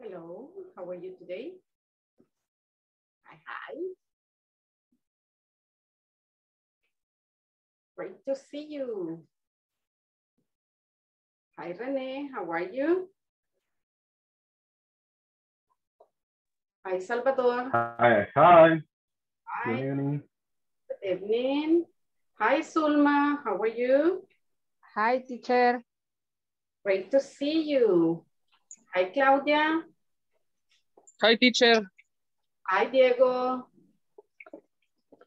Hello, how are you today? Hi, hi. Great to see you. Hi, Renee, how are you? Hi, Salvador. Hi, hi. Hi, Good evening. good evening. Hi, Sulma, how are you? Hi, teacher. Great to see you. Hi, Claudia. Hi, teacher. Hi, Diego.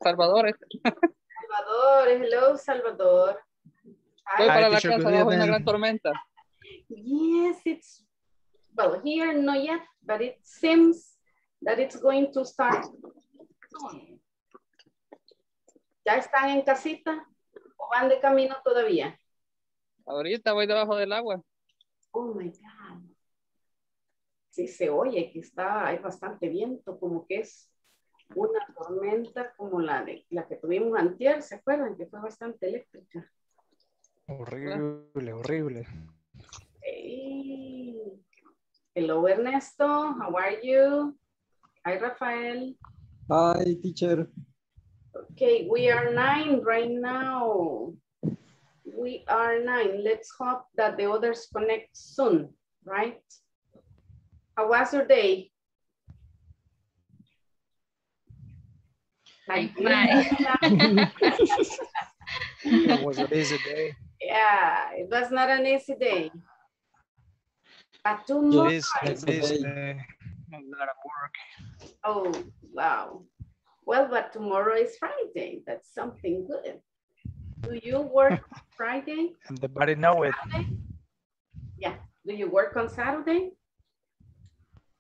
Salvador. Salvador, hello, Salvador. Voy Hi. para la teacher, casa bajo una gran tormenta. Yes, it's, well, here not yet, but it seems that it's going to start soon. ¿Ya están en casita o van de camino todavía? Ahorita voy debajo del agua. Oh my God. Sí se oye que está, hay bastante viento, como que es una tormenta como la de la que tuvimos antier, ¿se acuerdan? Que fue bastante eléctrica. Horrible, horrible. Hey. Hello, Ernesto. How are you? Hi, Rafael. Hi, teacher. Okay, we are nine right now. We are nine. Let's hope that the others connect soon, right? How was your day? Like, It was a busy day. yeah, it was not an easy day. But tomorrow, It is a busy day. A lot of work. oh, wow. Well, but tomorrow is Friday. That's something good. Do you work Friday? And the body know it. Yeah, do you work on Saturday?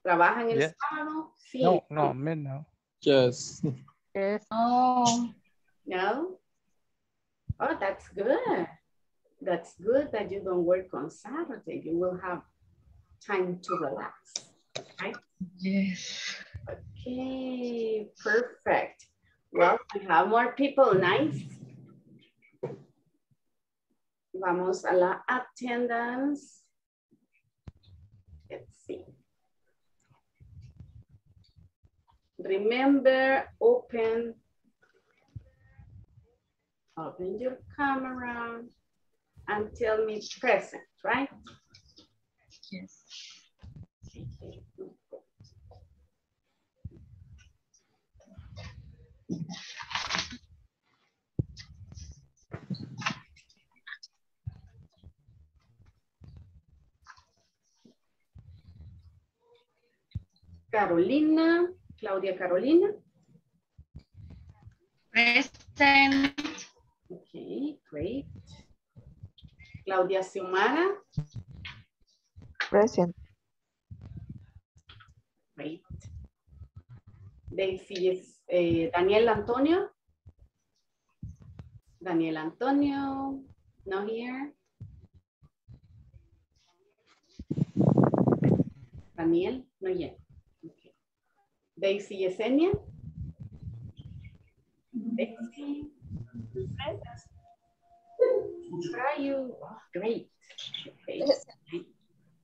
¿Trabajan el Yes. sábado? Sí. No, no, me no. Yes. Yes. Oh, No? Oh, that's good. That's good that you don't work on Saturday. You will have time to relax. Right? yes. Okay, perfect. Well, we have more people. Nice. Vamos a la attendance. Remember, open, open your camera and tell me present, right? Yes. Carolina, Claudia Carolina. Present. Okay, great. Claudia Xiomara, Present. great. Daisy is eh, Daniel Antonio. Daniel Antonio, no here. Daniel, no yet. Daisy Yesenia. Daisy. Where are you? Oh, great. Okay.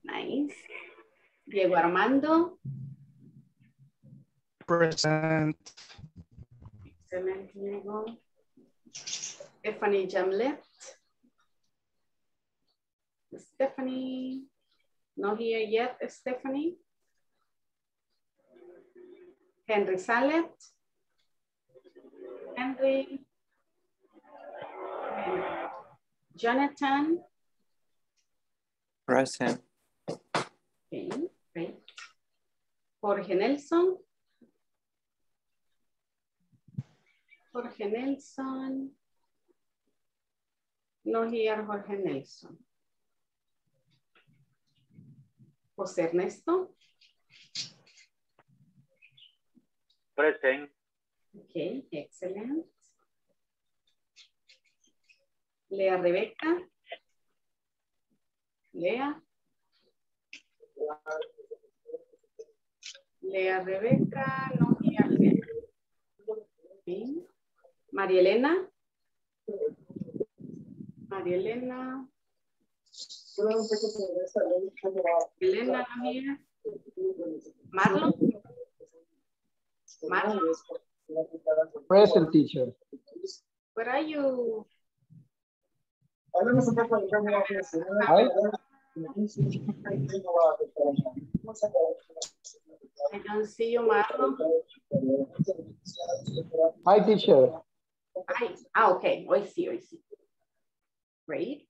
Nice. Diego Armando. Present. Excellent, Diego. Stephanie Jamlet. Stephanie, not here yet, Stephanie. Henry Salet. Henry. Jonathan. Present. Okay, great. Jorge Nelson. Jorge Nelson. No here, Jorge Nelson. José Ernesto. Okay, excellent. Lea Rebeca. Lea. Lea Rebeca, no. Lea. Okay. María Elena. María Elena. Elena, no. Marlon. Marlon, Present teacher. where are you? Hi. I don't see you, Marlon. Hi teacher. Ay, ah, ok, hoy sí, hoy sí. Great.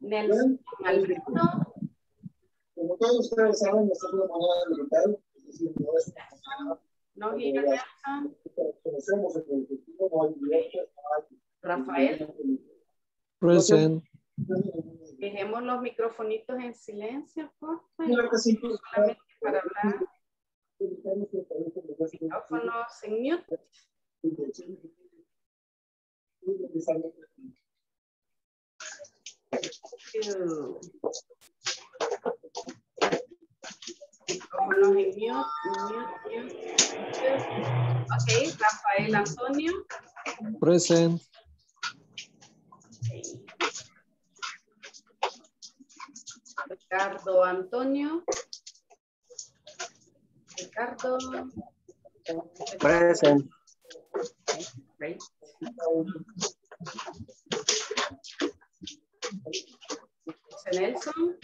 Nelson Alberto. Como todos ustedes saben, nosotros de manera digital, es decir, no es No here, Nelson. conocemos el objetivo, no no Rafael. Present. Dejemos los microfonitos en silencio, por favor. Claro que sí. Solamente para hablar. Micrófonos en mute. Two. Micrófonos en mute, mute, mute, mute. Ok, Rafael Antonio. Present. Ricardo Antonio. Ricardo. Present. Great. José Nelson.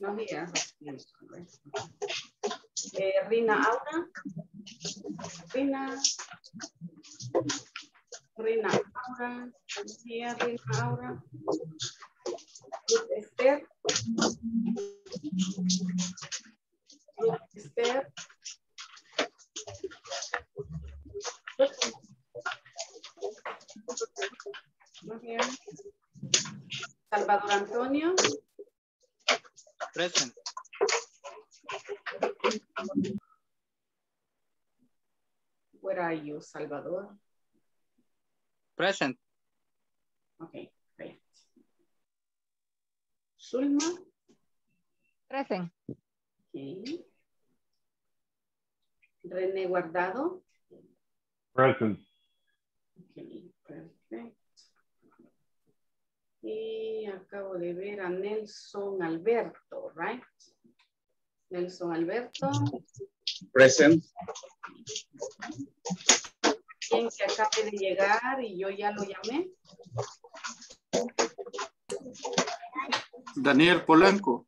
Nelson, right? Eh, Rina Aura. Rina. Rina Aura. Here, Rina Aura. Ruth Esther. Ruth Esther. Muy bien. Salvador Antonio. Present. Where are you, Salvador? Present. Okay, great. Zulma. Present. Okay. René Guardado. Present. Okay, perfect. Y acabo de ver a Nelson Alberto, right? Nelson Alberto. Present. Quien que acabe de llegar y yo ya lo llamé. Daniel Polanco.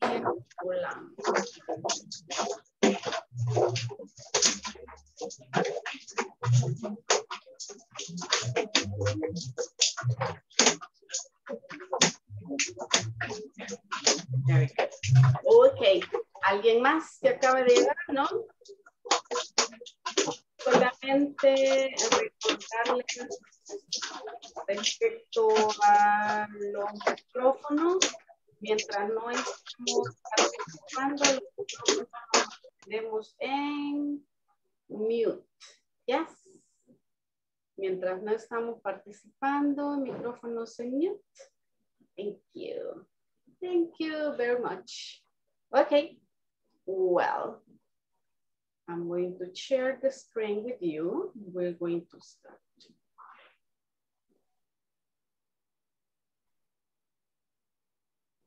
Daniel Polanco. Ok, ¿alguien más que acabe de llegar, no? Solamente recordarles respecto a los micrófonos, mientras no estamos participando, los micrófonos tenemos en mute. Yes. Mientras no estamos participando, micrófonos en mute. Thank you. Thank you very much. Okay. Well, I'm going to share the screen with you. We're going to start.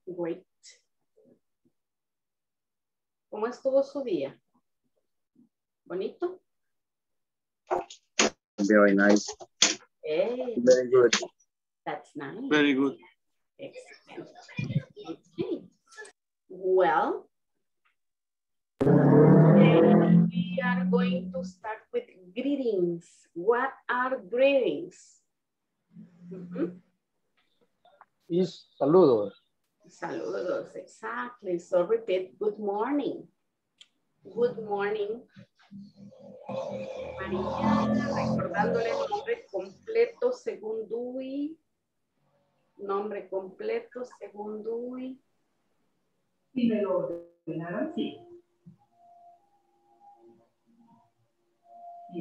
Great. ¿Cómo estuvo su día? ¿Bonito? Very nice. Hey, Very good. that's nice. Very good. Excellent. Okay. Well, we are going to start with greetings. What are greetings? Mhm. Is saludos. Saludos, exactly. So repeat, good morning. Good morning. María, recordándole nombre completo según Dewey. Nombre completo según Dewey. Si me lo ordenaron, sí.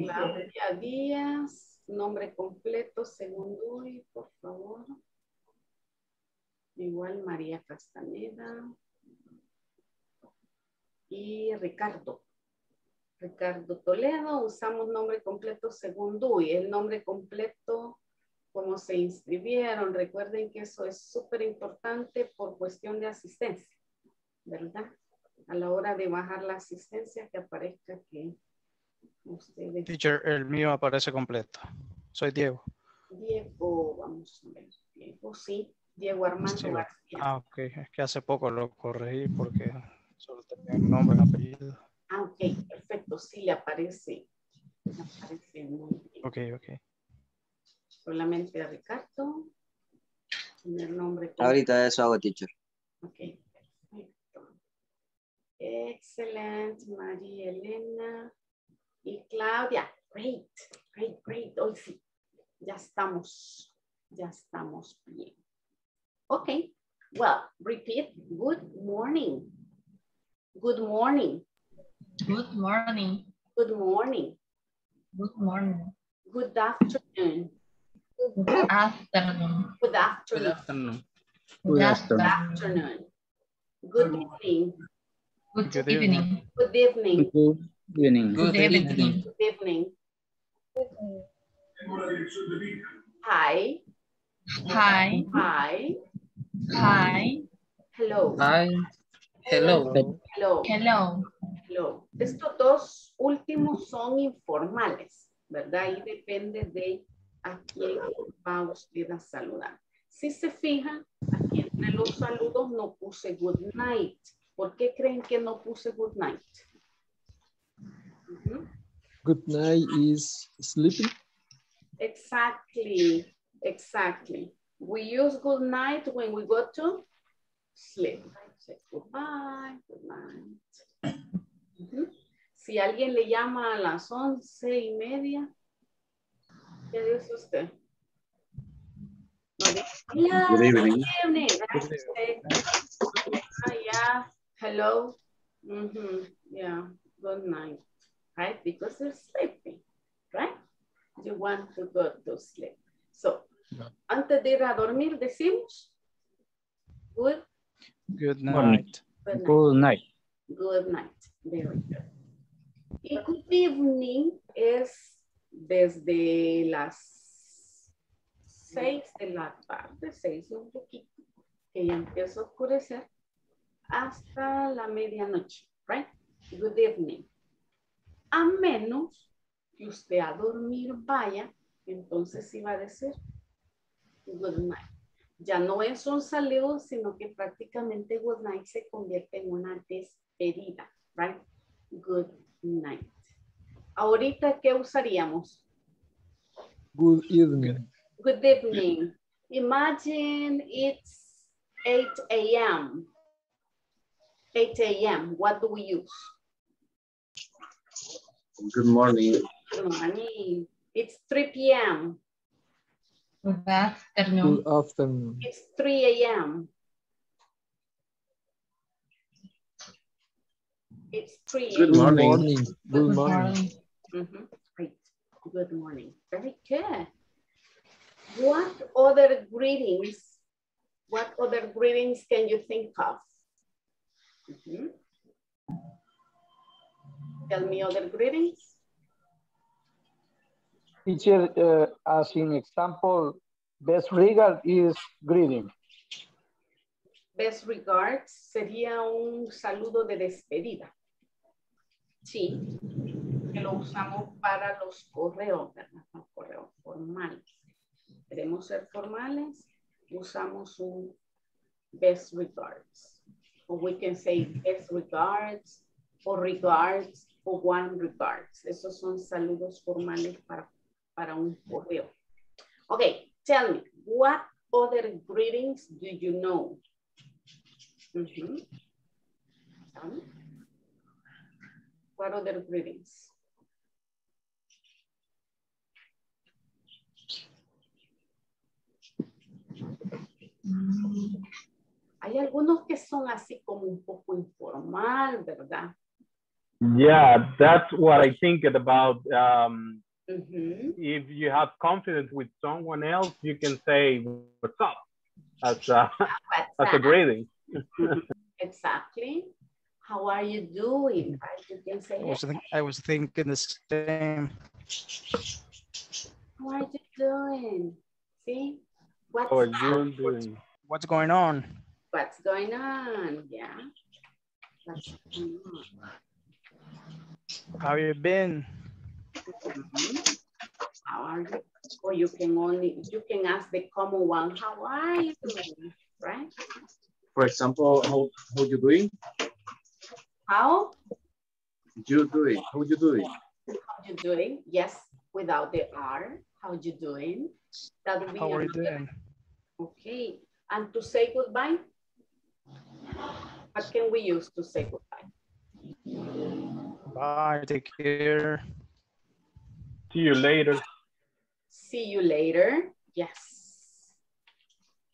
Claudia Díaz, nombre completo según Dewey, por favor. Igual María Castaneda. Y Ricardo. Ricardo Toledo, usamos nombre completo según Dewey. El nombre completo, como se inscribieron. Recuerden que eso es súper importante por cuestión de asistencia. ¿verdad? A la hora de bajar la asistencia, que aparezca que ustedes... Teacher, el mío aparece completo. Soy Diego. Diego, vamos a ver. Diego, sí. Diego Armando Sí. García. Ah, ok. Es que hace poco lo corregí porque solo tenía nombre y apellido. Ah, ok, perfecto. Sí, le aparece. Le aparece muy bien. Ok, ok. Solamente a Ricardo. Primer nombre. completo. Ahorita eso hago, teacher. Ok, perfecto. Excelente, María Elena y Claudia. Great, great, great. Hoy sí, ya estamos, ya estamos bien. Ok, well, repeat. Good morning. Good morning. Good morning. Good morning. Good morning. Good afternoon. Good afternoon. Good Good afternoon. afternoon. Good Good afternoon. afternoon. Good evening. Good Good evening. Good evening. Good evening. Good Good evening. evening. Good evening. Hi. Hi. Hi. Hi. Hello. Hi. Hello. Hello. Hello. Estos dos últimos son informales, ¿verdad? Y depende de a quién va usted a saludar. Si se fijan, aquí entre los saludos no puse good night. ¿Por qué creen que no puse good night? Good night is sleeping. Exactly, exactly. We use good night when we go to sleep. Say goodbye, good night. Si alguien le llama a las once y media, ¿qué dice usted? "Hola, Good evening. Good. Ah, yeah. Hello. Mhm. Yeah. Good night. Right? Because you're sleeping. Right? You want to go to sleep. So, antes de ir a dormir, decimos good, Good night. good night. Good night. Good night. Very good. Y good evening es desde las seis de la tarde, seis y un poquito, que ya empieza a oscurecer, hasta la medianoche, right? Good evening. A menos que usted a dormir vaya, entonces va a decir good night. Ya no es un saludo, sino que prácticamente good night se convierte en una despedida, right? Good night. Ahorita, ¿qué usaríamos? Good evening. Good evening. Imagine it's 8 a.m. 8 a.m. What do we use? Good morning. Good morning. It's 3 p.m. Good afternoon. Good afternoon. It's 3 a.m. It's 3 Good a.m. morning. Good morning. Mhm. Great. Good morning. Very good. What other greetings, what other greetings can you think of? Mhm. Tell me other greetings. Teacher, uh, as in example, best regard is greeting. Best regards sería un saludo de despedida. Sí, que lo usamos para los correos, ¿verdad? Los correos formales. Queremos ser formales, usamos un best regards. Or we can say best regards, or regards, or one regards. Esos son saludos formales para, para un correo. Okay, tell me, what other greetings do you know? Tell me. What other greetings? Hay algunos que son así como un poco informal, ¿verdad? Yeah, that's what I think about. Um, Ujú. if you have confidence with someone else, you can say "What's up?" as a, as a greeting. Exactly. How are you doing? Right? You can say, I was, think- I was thinking the same. how are you doing? See? What's How are you doing? What's going on? What's going on? Yeah. That's going on. How you been? Mhm. How are you? Or you can only, you can ask the common one, how are you doing, right? For example, how how you doing? How, You doing? How you doing? how you doing? Yes, without the R, how you doing? That would be How are you doing? Okay, and to say goodbye? What can we use to say goodbye? Bye, take care. See you later. See you later. Yes.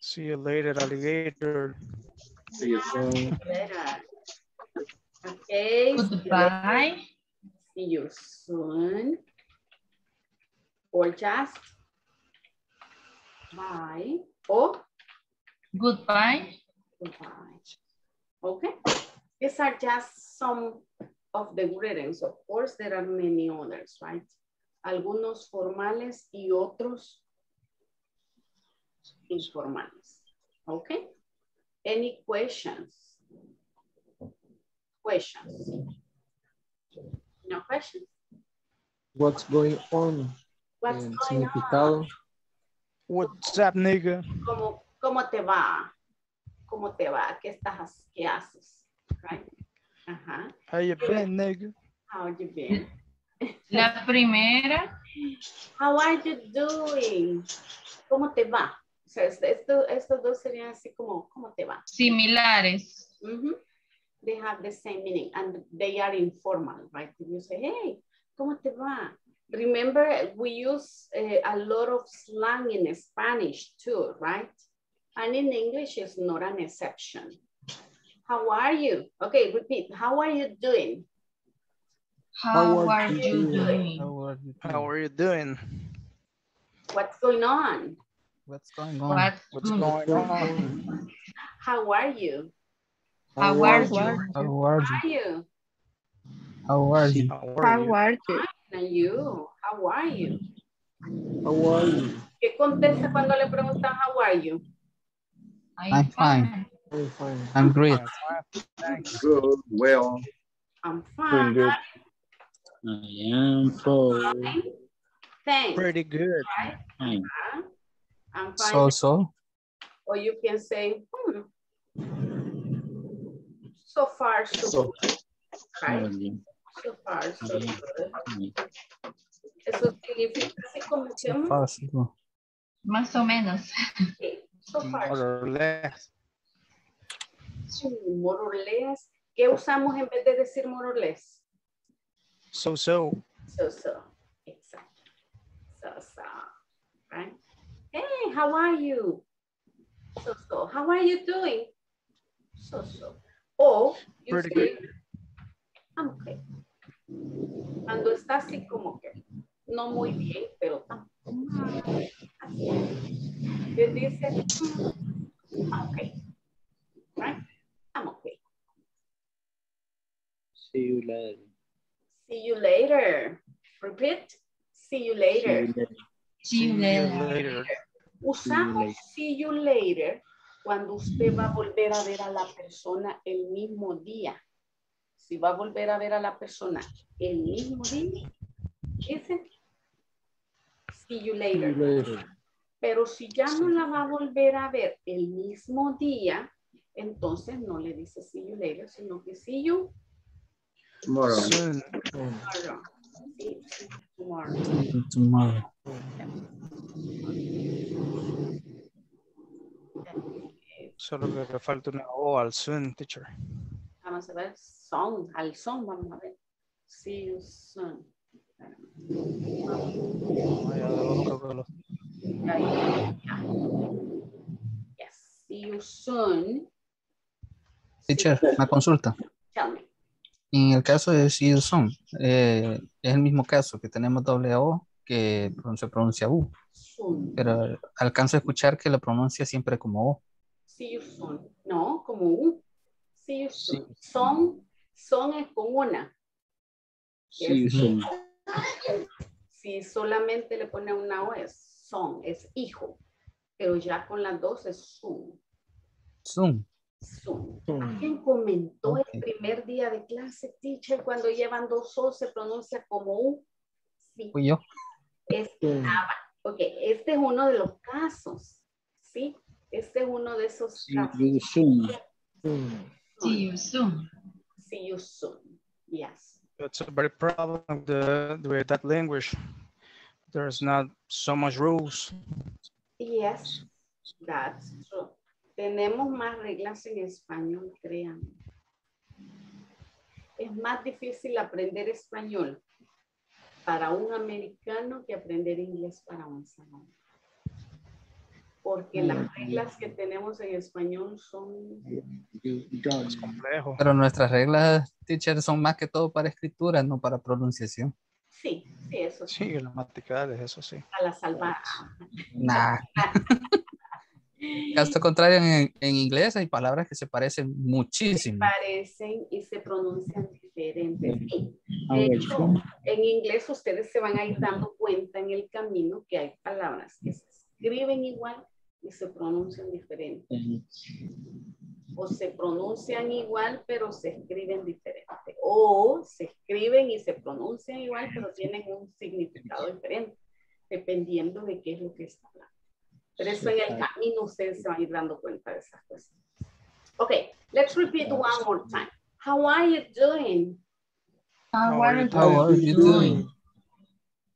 See you later, alligator. See you soon. Later. See you later. Goodbye. See you soon. Or just bye. Or Goodbye. goodbye. Okay. These are just some of the greetings. Of course, there are many others, right? Algunos formales y otros informales. Okay. Any questions? Questions? No questions? What's going on? What's En going on? significado. What's up, nigga? ¿Cómo, ¿Cómo te va? ¿Cómo te va? ¿Qué estás? ¿Qué haces? Right? Ajá. How you been, nigga? How you been? La primera, How are you doing? ¿Cómo te va? O sea, es- esto- estos dos serían así como, ¿cómo te va? similares. Mhm. They have the same meaning and they are informal, right? You say, hey, ¿cómo te va? Remember, we use eh, a lot of slang in Spanish too, right? And in English, it's not an exception. How are you? Okay, repeat. How are you doing? How are you doing? How are you How are you doing? What's going on? What's going on? What's What's good? going on? How are you? How are you? How are How are you? How are you? How are you? And you? How are you? How are you? ¿Qué contesta cuando le preguntan how are you? I'm fine. I'm fine. I'm great. Good. Well. I'm Doing fine. good. I am fine. Fine. Thanks. Pretty good. Right? Fine. Uh-huh. I'm fine. So, so. Or you can say, hmm. So far, so, So- good. Right? So far, so good. Eso significa así como que, Fácil. Más o menos. so far, More or less. so more or less. ¿Qué usamos en vez de decir more or less? So, so. So, so. Exactly. So, so. Right? Hey, how are you? So, so. How are you doing? So, so. O you Pretty say, I'm okay. Cuando está así como que no muy bien, pero tampoco mal. Así. Le dice, "Mm, I'm okay. Right? I'm okay. See you later. See you later. Repeat. See you later. See you later. See you later. later. Usamos see you later cuando usted va a volver a ver a la persona el mismo día. Si va a volver a ver a la persona el mismo día, dice see you See later. you later. Pero si ya no la va a volver a ver el mismo día, entonces no le dice see you later, sino que see you Tomorrow. Tomorrow. Tomorrow. Tomorrow. Solo que le falta una O al soon, teacher. Vamos a ver, son, al son, vamos a ver. See you soon. Yes, see you soon. Teacher, una consulta. Tell me. En el caso de see you soon, eh, es el mismo caso que tenemos doble O que se pronuncia U, Soon. pero alcanzo a escuchar que lo pronuncia siempre como O. See you soon. No, como un. See you soon. Son, son es con una. See you soon. Si solamente le pone una O es son, es hijo. Pero ya con las dos es soon. Soon. Alguien comentó el primer día de clase, teacher, cuando llevan dos O se pronuncia como U. Sí, Fui yo. estaba. Ok, este es uno de los casos, ¿sí? Este es uno de esos See casos. you soon. Soon. See you soon. See you soon. Yes. It's a very problem the, with that language. There's not so much rules. Yes, that's true. Tenemos más reglas en español, créanme. Es más difícil aprender español para un americano que aprender inglés para un salvadoreño. Porque las reglas que tenemos en español son... Es complejo. Pero nuestras reglas, teacher, son más que todo para escritura, no para pronunciación. Sí, sí, eso sí. Sí, gramaticales, eso sí. A la salvada. Nah. Caso contrario, en, en inglés hay palabras que se parecen muchísimo. parecen y se pronuncian diferentes. Sí. De Our hecho, en inglés ustedes se van a ir dando cuenta en el camino que hay palabras que se escriben igual y se pronuncian diferente. O se pronuncian igual pero se escriben diferente. O se escriben y se pronuncian igual pero tienen un significado diferente dependiendo de qué es lo que está hablando. Pero eso en el camino ustedes se van a ir dando cuenta de esas cosas. Okay, let's repeat one more time. How are you doing? How are you How are you doing?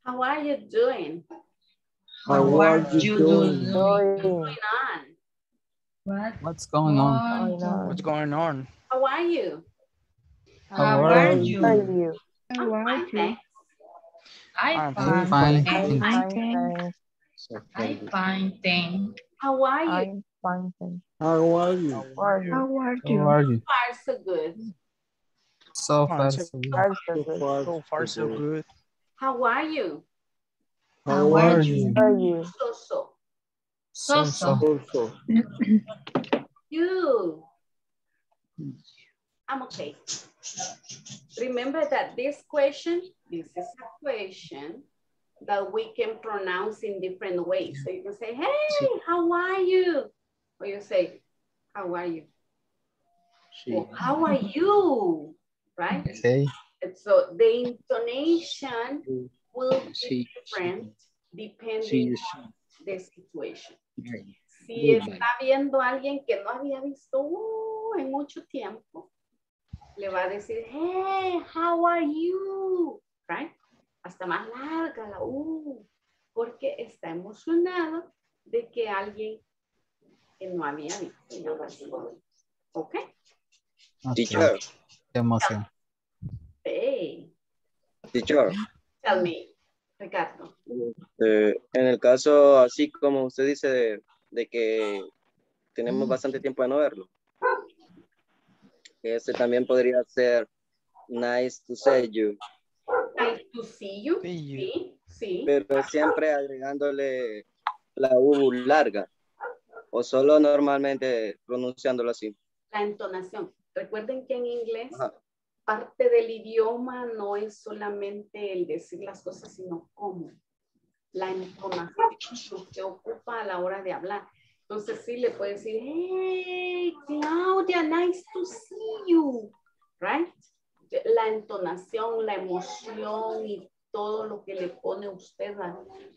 How are you doing? How are you doing? What's going on? What? What's going on? What's going on? How are you? How are are you? you? I'm fine, thanks. I'm fine. I'm fine. Fine. I'm thanks. fine. I'm fine, thanks. How are you? How are you? How are you? Far so good. So far, so so good. So far, So far, so good. How are you? How are you? are you? So so. So, so. Also, You. I'm okay. Remember that this question, this is a question that we can pronounce in different ways. So you can say, hey, how are you? Or you say, how are you? Or, how are you? Right? Okay. And so the intonation will See be different depending on the situation. Si está viendo a alguien que no había visto uh, en mucho tiempo, le va a decir, hey, how are you? Right? Hasta más larga la U, porque está emocionado de que alguien que no había visto ya pasó. ¿Ok? Ok. Teacher, emoción. Hey, teacher, tell me, Ricardo. eh, en el caso así como usted dice de, de que tenemos bastante tiempo de no verlo, este también podría ser nice to see you, Nice to see you. See you. Sí, sí. pero siempre agregándole la U larga o solo normalmente pronunciándolo así. La entonación. Recuerden que en inglés Ajá. Parte del idioma no es solamente el decir las cosas, sino cómo. La entonación que ocupa a la hora de hablar. Entonces sí le puede decir, hey, Claudia, nice to see you, right? La entonación, la emoción y todo lo que le pone usted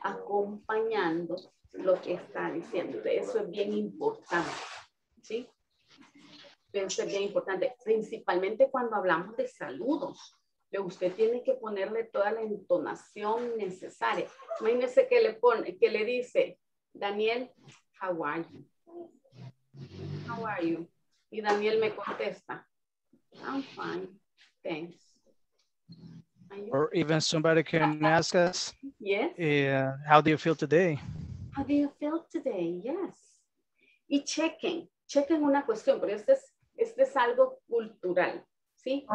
acompañando lo que está diciendo. Eso es bien importante, ¿sí? Eso es bien importante, principalmente cuando hablamos de saludos. que Usted tiene que ponerle toda la entonación necesaria. Imagínese que le pone, que le dice, Daniel, how are you? How are you? Y Daniel me contesta, I'm fine, thanks. Or even somebody can ask us, Yes. uh, how do you feel today? How do you feel today? Yes. Y chequen, chequen una cuestión, pero este es, este es algo cultural, ¿sí?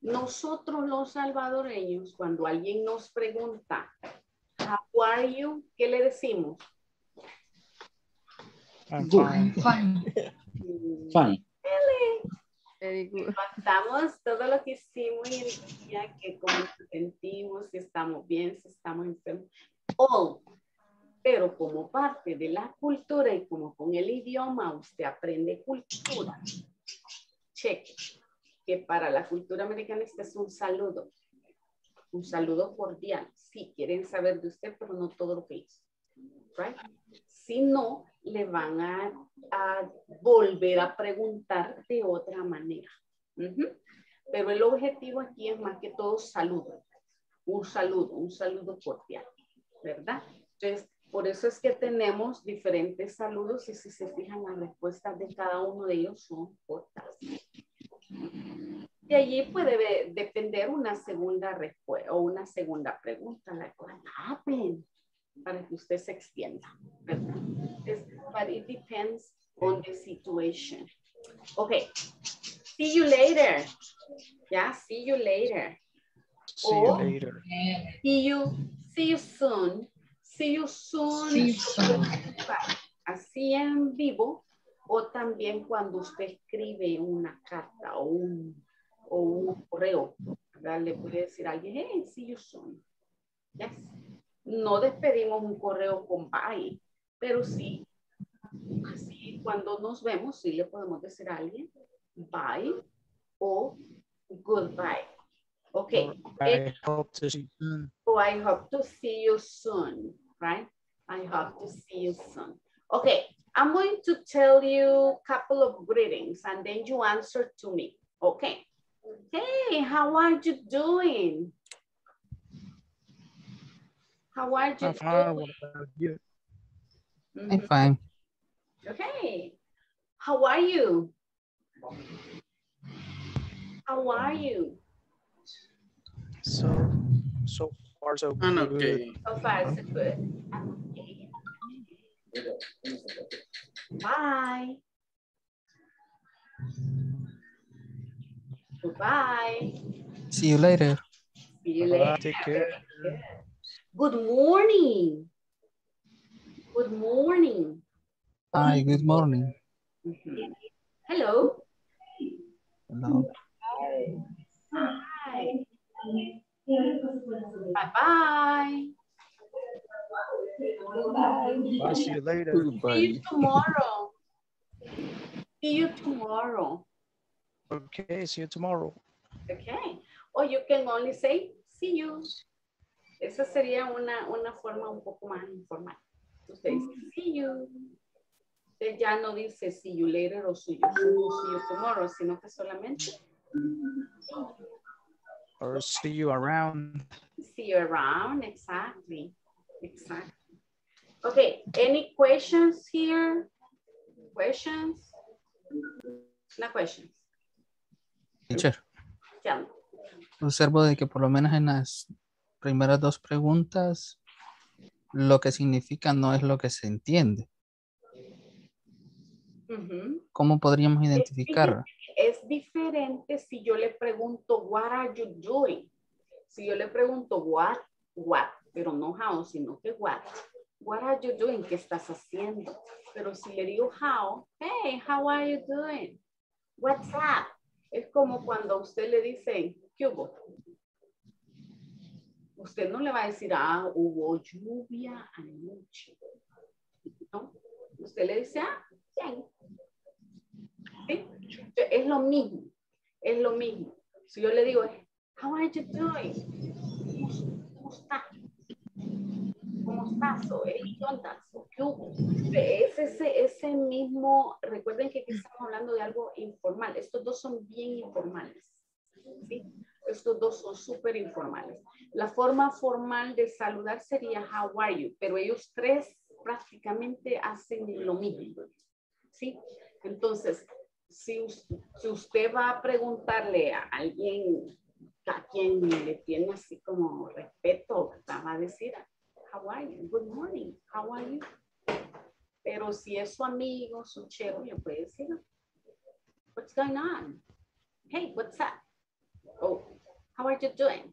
Nosotros los salvadoreños, cuando alguien nos pregunta, how are you? ¿Qué le decimos? I'm fine. Fine. Mm, Fine. Contamos todo lo que hicimos y el día, que cómo nos sentimos, si estamos bien, si estamos enfermos. All. Pero como parte de la cultura y como con el idioma usted aprende cultura, cheque que para la cultura americana este es un saludo, un saludo cordial. Sí, quieren saber de usted, pero no todo lo que hizo. Right? Si no, le van a, a volver a preguntar de otra manera. Ujú. Pero el objetivo aquí es más que todo saludo. Un saludo, un saludo cordial, ¿verdad? Entonces, por eso es que tenemos diferentes saludos y si se fijan las respuestas de cada uno de ellos son cortas. De allí puede depender una segunda respuesta o una segunda pregunta, like what happened, para que usted se extienda, ¿verdad? But it depends on the situation. Okay, see you later. Yeah, see you later. See you O- later. See you, see you soon. See you soon. See you soon. Así en vivo o también cuando usted escribe una carta o un, o un correo. ¿verdad? Le puede decir a alguien, hey, see you soon. Yes. No despedimos un correo con bye, pero sí, así cuando nos vemos, sí le podemos decir a alguien bye o goodbye. Ok. I hope to see you soon. So I hope to see you soon, right? I uh-huh. hope to see you soon. Okay, I'm going to tell you a couple of greetings and then you answer to me, okay? Hey, how are you doing? How are you I'm fine. doing? What about you? Mm-hmm. I'm fine. Okay, how are you? How are you? So, so far so I'm good. okay. So far, so good. Bye. Goodbye. See you later. See you later. take care. Good morning. Good morning. Hi, good morning. Mhm. Hello. Hello. Hi. Bye-bye. Bye, see you later. See you tomorrow. See you tomorrow. Okay, see you tomorrow. Okay. Or you can only say, see you. Esa sería una, una forma un poco más informal. Usted dice, see you. Usted ya no dice, see you later o see you see you tomorrow, sino que solamente Or see you around. see you around. Exactly. Exactly. Okay. Any questions here? Questions? No questions. Teacher, observo de que por lo menos en las primeras dos preguntas, lo que significa no es lo que se entiende. ¿Cómo podríamos identificar? Diferente si yo le pregunto, what are you doing? Si yo le pregunto, what, what, pero no how, sino que what. What are you doing? ¿Qué estás haciendo? Pero si le digo how, hey, how are you doing? What's up? Es como cuando usted le dice, ¿qué hubo? Usted no le va a decir, ah, hubo lluvia anoche. ¿No? Usted le dice, ah, bien. Es lo mismo, es lo mismo. Si yo le digo, how are you doing? ¿Cómo, estás? ¿Cómo estás? O, "Hey, ¿qué. Es ese, ese mismo, recuerden que aquí estamos hablando de algo informal. Estos dos son bien informales. ¿sí? Estos dos son súper informales. La forma formal de saludar sería how are you, pero ellos tres prácticamente hacen lo mismo. ¿sí? Entonces, si, si usted va a preguntarle a alguien a quien le tiene así como respeto, va a decir, how are you? Good morning, how are you? Pero si es su amigo, su chero, le puede decir, what's going on? Hey, what's up? Oh, how are you doing?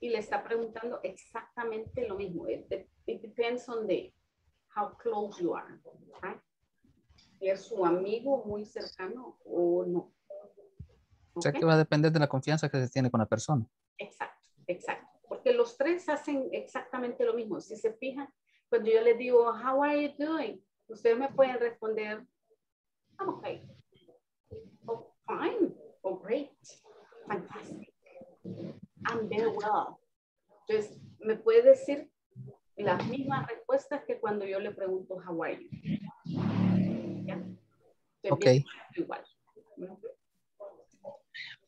Y le está preguntando exactamente lo mismo. It, it depends on the how close you are. right? Si es su amigo muy cercano o no. O sea que va a depender de la confianza que se tiene con la persona. Exacto, exacto. Porque los tres hacen exactamente lo mismo. Si se fijan, Cuando yo les digo, how are you doing? Ustedes me pueden responder, I'm okay. Oh, fine. Oh, great. Fantastic. I'm very well. Entonces, me puede decir las mismas respuestas que cuando yo le pregunto, how are you? ¿Ya? Entonces, Ok. bien, Igual.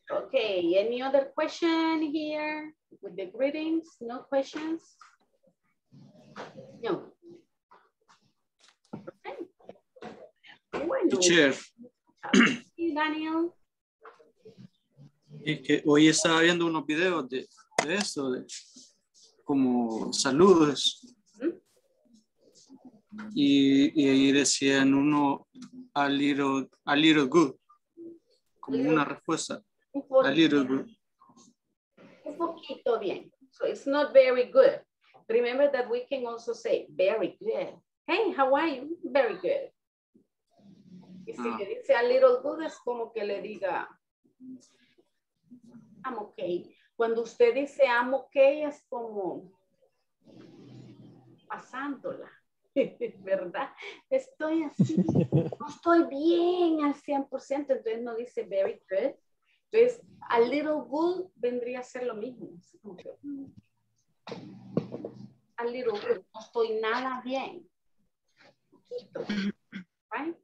Okay, any other question here with the greetings? No questions? No. Okay. Bueno. Teacher, Sí, Daniel. es que hoy estaba viendo unos videos de, de esto, de como saludos. Y, y ahí decían uno a little, a little good, como una respuesta. A little good. Un poquito bien. So it's not very good. Remember that we can also say very good. Hey, how are you? Very good. Y si Ah. le dice a little good es como que le diga I'm okay. Cuando usted dice I'm okay es como pasándola, ¿verdad? Estoy así, no estoy bien al 100%, entonces no dice very good. Entonces, a little good vendría a ser lo mismo. A little good, no estoy nada bien. Poquito, right?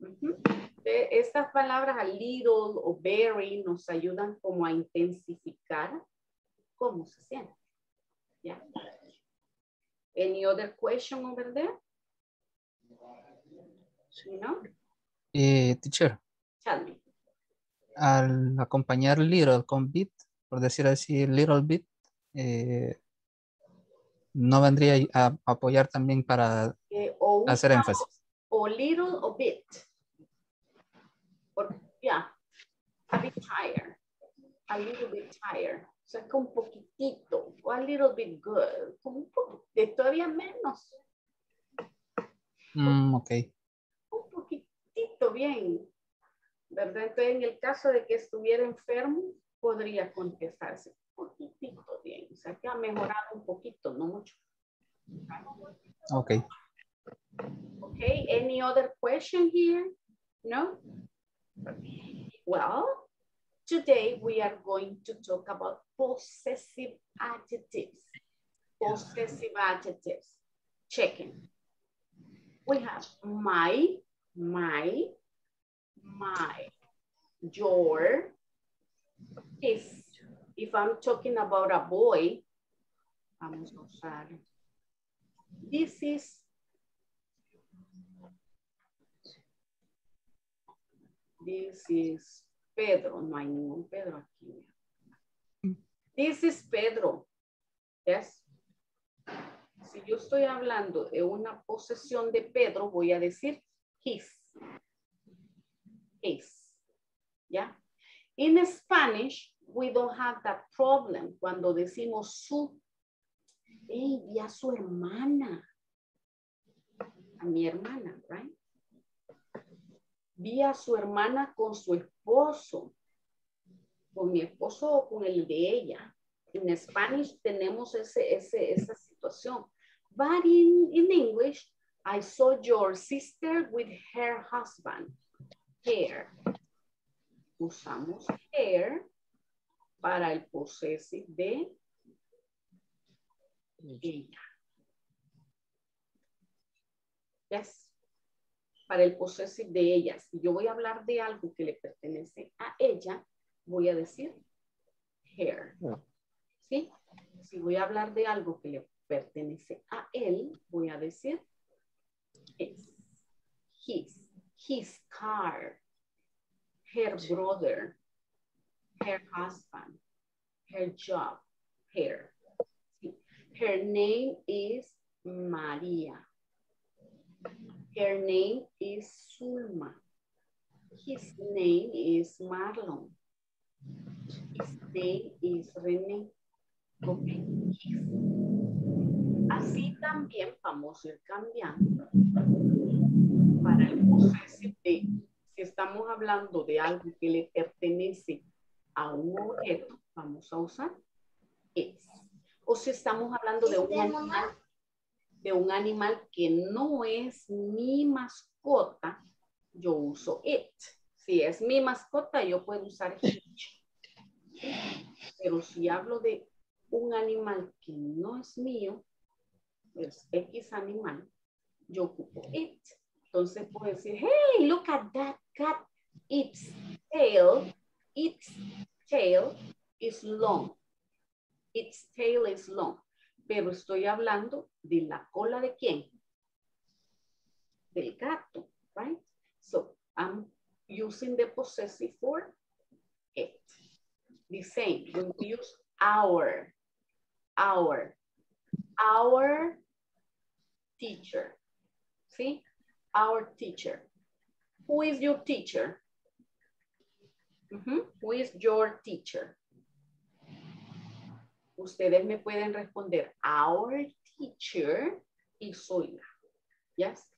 Ujú. De- Estas palabras a little o very nos ayudan como a intensificar cómo se siente. ¿Ya? Any other question over there? No? Eh, teacher, Tell me. al acompañar little con bit, por decir así, little bit, eh, no vendría a apoyar también para Eh, o hacer énfasis. O little o bit. Or, yeah. A bit tired. A little bit tired. Que un poquitito. O a little bit good. Como un poquito. Todavía menos. Mm, ok, Un poquitito bien. ¿Verdad? Entonces, en el caso de que estuviera enfermo, podría contestarse un poquitito bien. O sea, que ha mejorado un poquito, no mucho. ok. Okay, any other question here? No? Well, today we are going to talk about possessive adjectives. Possessive adjectives. Checking. We have my, my, my, your, his. If I'm talking about a boy, vamos a usar. This is This is Pedro. No hay ningún Pedro aquí. This is Pedro. Yes. Si yo estoy hablando de una posesión de Pedro, voy a decir his. His. ¿Ya? In Spanish, we don't have that problem cuando decimos su. Hey, vi a su hermana. A mi hermana, right? Vi a su hermana con su esposo, con mi esposo o con el de ella. En Spanish tenemos ese, ese, esa situación. But in, in English, I saw your sister with her husband. Here. Usamos here para el possessive de ella. Yes para el possessive de ella. Si yo voy a hablar de algo que le pertenece a ella, voy a decir her. ¿Sí? Si voy a hablar de algo que le pertenece a él, voy a decir his. His. His car. Her brother. Her husband. Her job. Her. Sí. Her name is María. Her name is Sulma. His name is Marlon. His name is René. Okay. Así también vamos a ir cambiando para el possessive de, si estamos hablando de algo que le pertenece a un objeto, vamos a usar es. O si estamos hablando de un animal, de un animal que no es mi mascota, yo uso it. Si es mi mascota, yo puedo usar hitch. Pero si hablo de un animal que no es mío, es X animal, yo ocupo it. Entonces puedo decir, hey, look at that cat. Its tail, its tail is long. Its tail is long. Pero estoy hablando de la cola de quién? Del gato, right? So I'm using the possessive for it. The same, when we use our, our, our teacher. See? Our teacher. Who is your teacher? -huh. Who is your teacher? Ustedes me pueden responder, our teacher y soy la. Yes?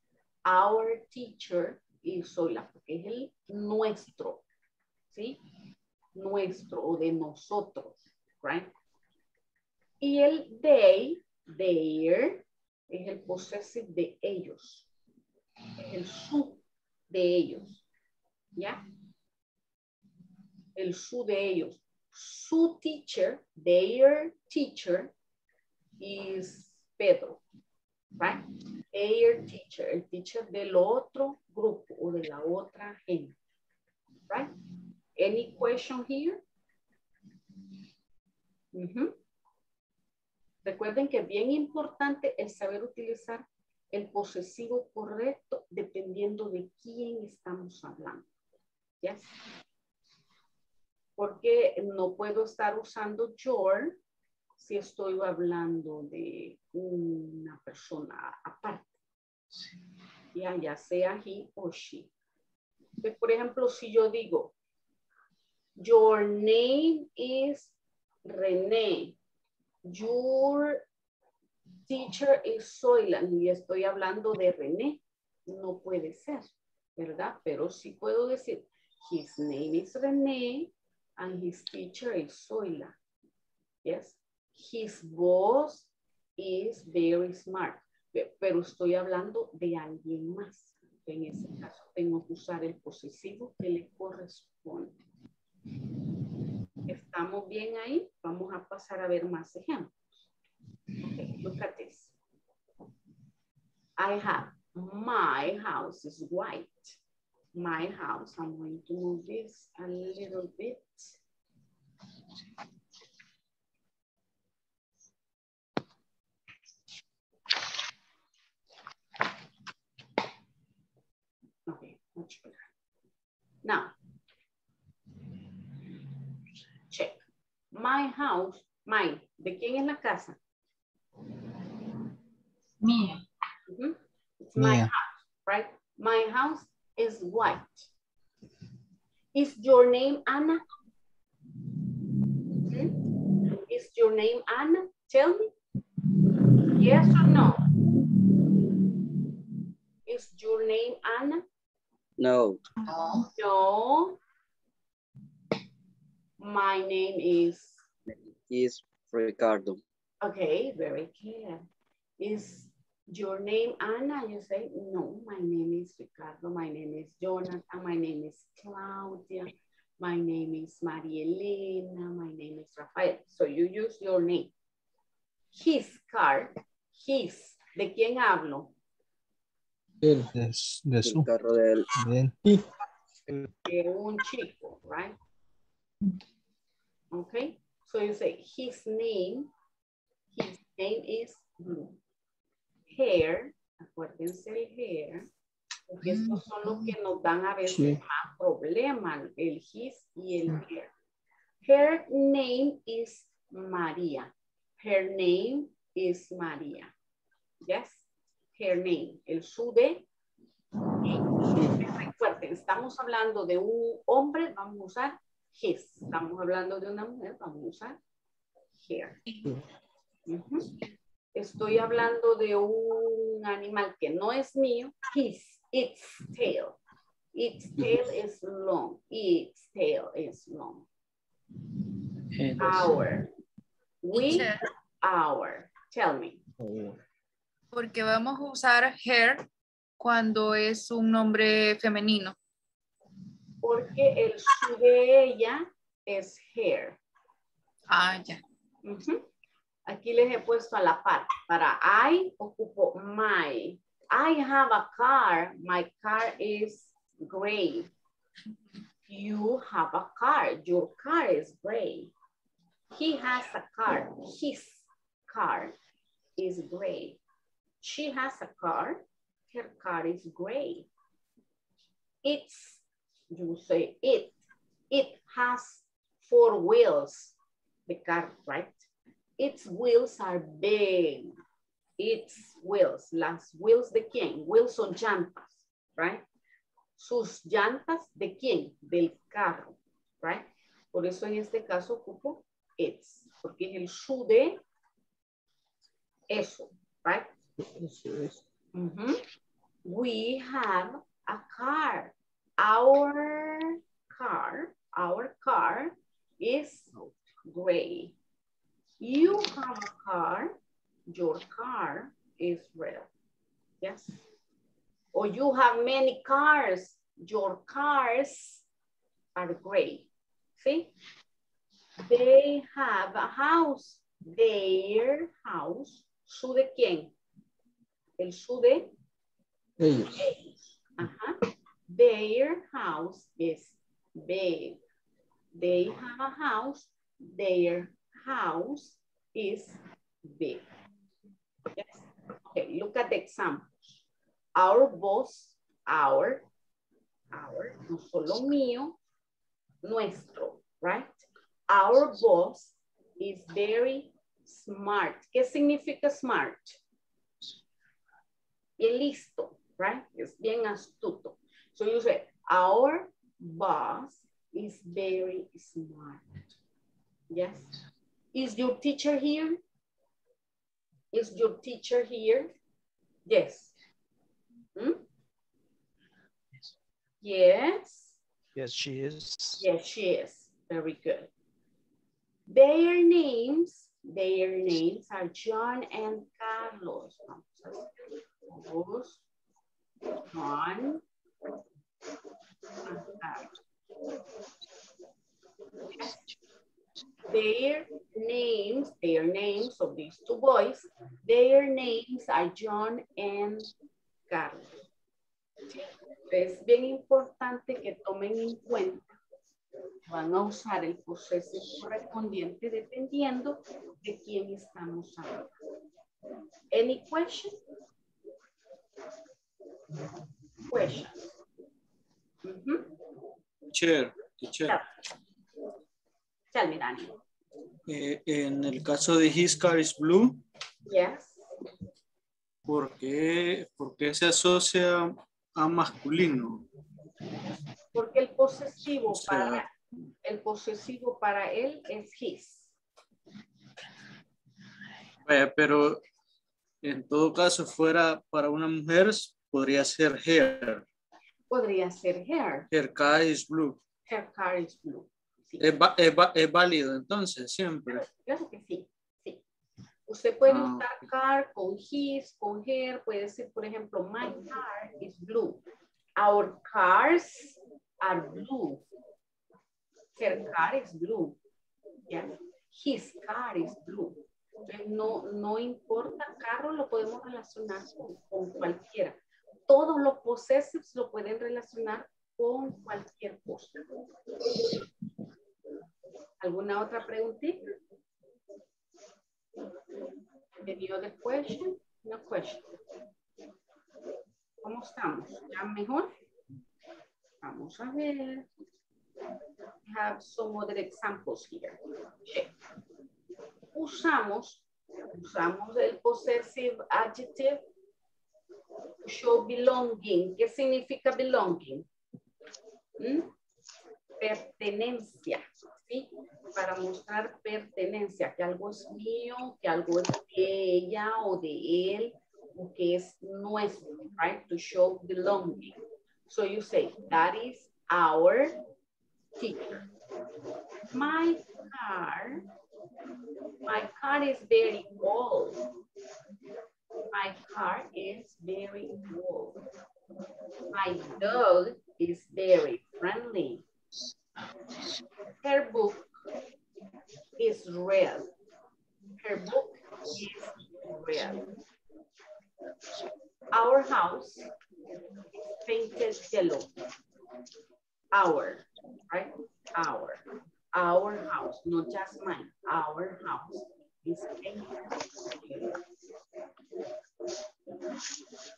Our teacher y soy la, porque es el nuestro. ¿Sí? Nuestro o de nosotros. Right? Y el they, their, es el possessive de ellos. Es el su de ellos. ¿Ya? El su de ellos. Su teacher, their teacher, is Pedro. Right? Their teacher, el teacher del otro grupo o de la otra gente. Right? Any question here? Uh -huh. Recuerden que es bien importante el saber utilizar el posesivo correcto dependiendo de quién estamos hablando. ¿Yes? Porque no puedo estar usando your si estoy hablando de una persona aparte. Ya, ya sea he o she. Entonces, por ejemplo, si yo digo, your name is René, your teacher is Soylan, y estoy hablando de René, no puede ser, ¿verdad? Pero sí puedo decir, his name is René and his teacher is Soyla. Yes. His boss is very smart. Pero estoy hablando de alguien más. En ese caso tengo que usar el posesivo que le corresponde. ¿Estamos bien ahí? Vamos a pasar a ver más ejemplos. Okay, look at this. I have my house is white. My house, I'm going to move this a little bit. Okay, much better. Now, check. My house, my, ¿de quién es la casa? Mía. Mm -hmm. It's my house, right? My house is white. Is your name Anna? Hmm? Is your name Anna? Tell me. Yes or no? Is your name Anna? No. No. My name is, Is Ricardo. okay, very clear. Is your name Anna? You say, no, my name is Ricardo. My name is Jonathan. My name is Claudia. My name is Maria Elena. My name is Rafael. So you use your name. His car, his, ¿de quién hablo? De, de su. El carro de él. De un chico, right? Okay, so you say his name, his name is Blue. Hair, acuérdense el hair, porque estos son los que nos dan a veces Sí. más problemas, el his y el hair. Her name is María. Her name is María. Yes, her name, el su de. Recuerden, estamos hablando de un hombre, vamos a usar his. Estamos hablando de una mujer, vamos a usar her. Estoy hablando de un animal que no es mío, his, its tail. Its tail is long. Its tail is long. Our. We, our. Tell me. Porque vamos a usar her cuando es un nombre femenino. Porque el su de ella es hair. Ah, ya. Aquí les he puesto a la par. Para I ocupo my. I have a car. My car is gray. You have a car. Your car is gray. He has a car. His car is gray. She has a car. Her car is gray. It's, you say it. It has four wheels. The car, right? Its wheels are big. Its wheels, las wheels de quién? Wheels son llantas, right? Sus llantas de quién? Del carro, right? Por eso en este caso ocupo its, porque es el su de eso, right? Mhm. We have a car. Our car, our car is gray. You have a car. Your car is red. Yes. Or you have many cars. Your cars are gray. See? They have a house. Their house. ¿Su de quién? El su de Ellos. ellos. Ajá. Their house is big. They have a house. Their house is big. Yes. Okay, look at the examples. Our boss, our, our, no solo mío, nuestro, right? Our boss is very smart. ¿Qué significa smart? Bien listo, right? Es bien astuto. So you say, our boss is very smart. Yes. Is your teacher here? Is your teacher here? Yes. Hmm? Yes. Yes, she is. Yes, she is. Very good. Their names, their names are John and Carlos. Carlos, John, and Carlos. Yes. Their names, their names of these two boys, their names are John and Carlos. Sí, Es bien importante que tomen en cuenta van a usar el proceso correspondiente dependiendo de quién estamos hablando. Any question? Question. Mhm. Teacher, teacher. Tell me, Dani. Eh, en el caso de his car is blue, Yes. ¿por qué, por qué se asocia a masculino? Porque el posesivo O sea- para el posesivo para él es his. Eh, pero en todo caso fuera para una mujer, podría ser hair. Podría ser hair. Her car is blue. Her car is blue. Sí. Es, va- es va- es válido entonces, siempre. Claro que sí, sí. Usted puede Ah, usar car con his, con her, puede decir, por ejemplo, my car is blue. Our cars are blue. Her car is blue. Yeah. His car is blue. No, no importa, carro lo podemos relacionar con, con cualquiera. Todos los possessives lo pueden relacionar con cualquier cosa. ¿Alguna otra preguntita? Any other question? No question. ¿Cómo estamos? ¿Ya mejor? Vamos a ver. We have some other examples here. Usamos, usamos el possessive adjective to show belonging. ¿Qué significa belonging? ¿Mm? Pertenencia, Para mostrar pertenencia, que algo es mío, que algo es de ella o de él, o que es nuestro, right? To show belonging. So you say, that is our teacher. My car, my car is very old. My car is very old. My dog is very friendly. Her book is red. Her book is red. Our house is painted yellow. Our, right? Our. Our house, not just mine. Our house is painted yellow.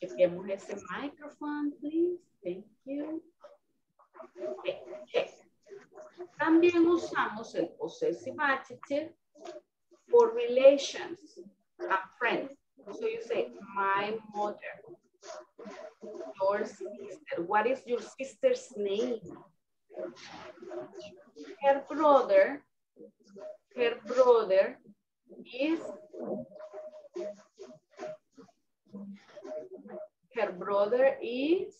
Chequemos ese microphone, please. Thank you. Okay, check. También usamos el possessive adjective for relations, a friend. So you say, my mother, your sister. What is your sister's name? Her brother, her brother is her brother is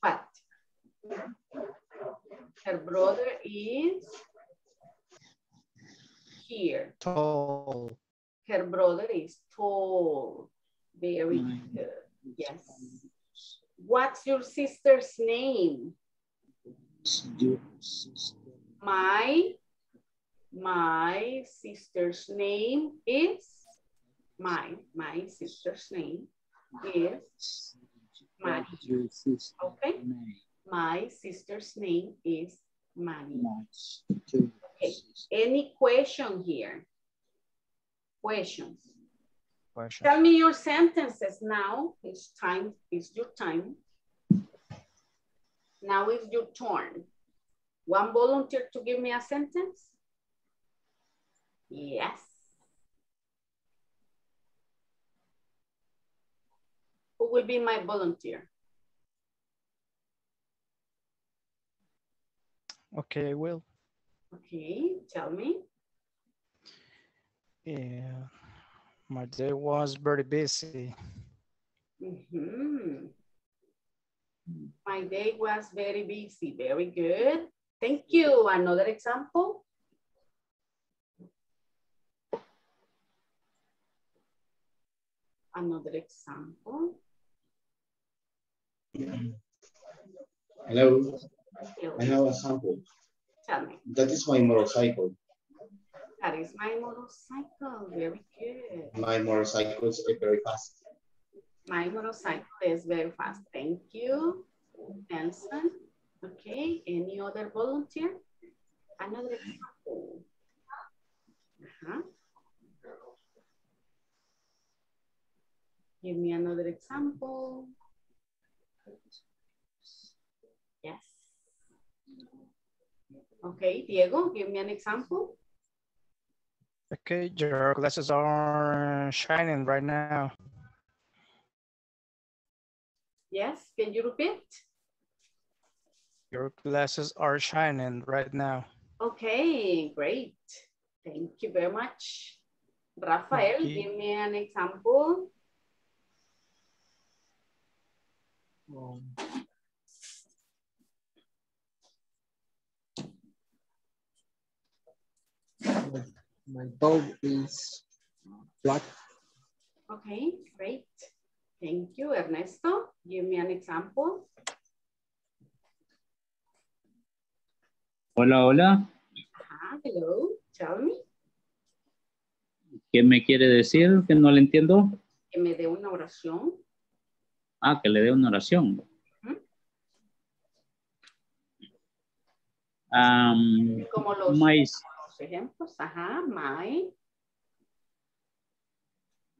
what? Her brother is here. Tall. Her brother is tall. Very good. Yes. What's your sister's name? My my sister's name is my my sister's name is Maria. Okay. My sister's name is Maria. Okay. Any question here? Questions? Question. Tell me your sentences now. It's time, it's your time. Now it's your turn. One volunteer to give me a sentence? Yes. Who will be my volunteer? Okay, I will. Okay, tell me. Yeah, my day was very busy. Mhm. My day was very busy. Very good. Thank you. Another example. Another example. Hello, I have a sample. Tell me. That is my motorcycle. That is my motorcycle. Very good. My motorcycle is very fast. My motorcycle is very fast. Thank you, Nelson. Okay, any other volunteer? Another example. Uh-huh. Give me another example. Yes. Okay, Diego, give me an example. Okay, your glasses are shining right now. Yes, can you repeat? Your glasses are shining right now. Okay, great. Thank you very much. Rafael, Okay. give me an example. Um, My dog is black. Okay, great. Thank you, Ernesto. Give me an example. Hola, hola. Ah, hello, tell me. ¿Qué me quiere decir? Que no le entiendo. Que me dé una oración. Ah, que le dé una oración. Um, Como los, my, los ejemplos. Ajá, my.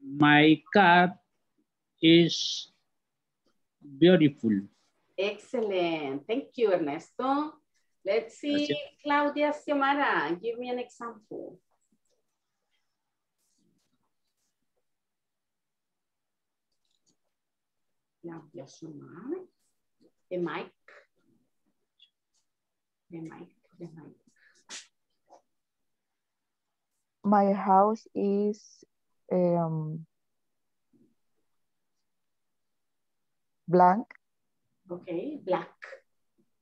my cat is beautiful. Excellent. Thank you, Ernesto. Let's see, Gracias. Claudia Xiomara, give me an example. Claudia Xiomara. The mic. The mic, the mic. My house is um, blank. Okay, black.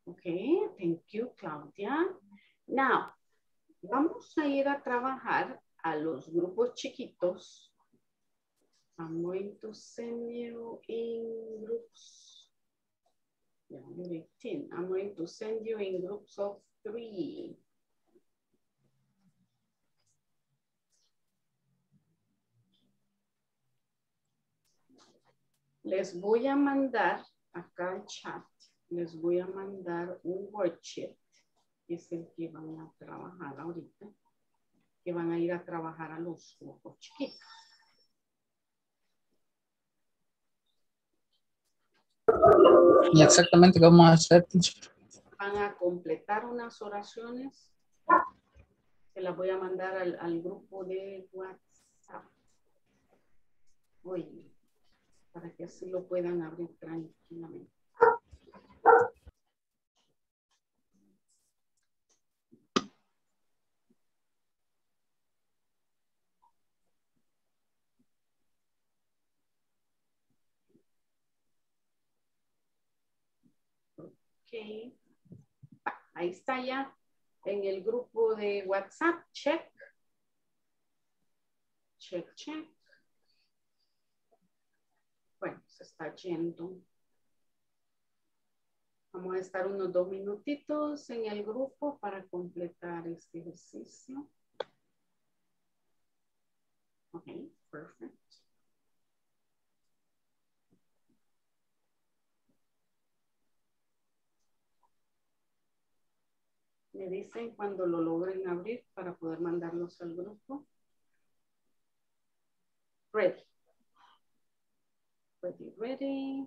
Okay, thank you, Claudia. Now, vamos a ir a trabajar a los grupos chiquitos I'm going to send you in groups. Yeah, you're 18. I'm going to send you in groups of three. Les voy a mandar acá al chat, les voy a mandar un worksheet, que es el que van a trabajar ahorita, que van a ir a trabajar a los grupos chiquitos. Y exactamente qué vamos a hacer. Van a completar unas oraciones. Se las voy a mandar al, al grupo de WhatsApp. Oye, para que así lo puedan abrir tranquilamente. Ahí está ya en el grupo de WhatsApp. Check. Check, check. Se está yendo. Vamos a estar unos dos minutitos en el grupo para completar este ejercicio. Ok, perfecto. Me dicen cuando lo logren abrir para poder mandarlos al grupo. Ready. Ready, ready.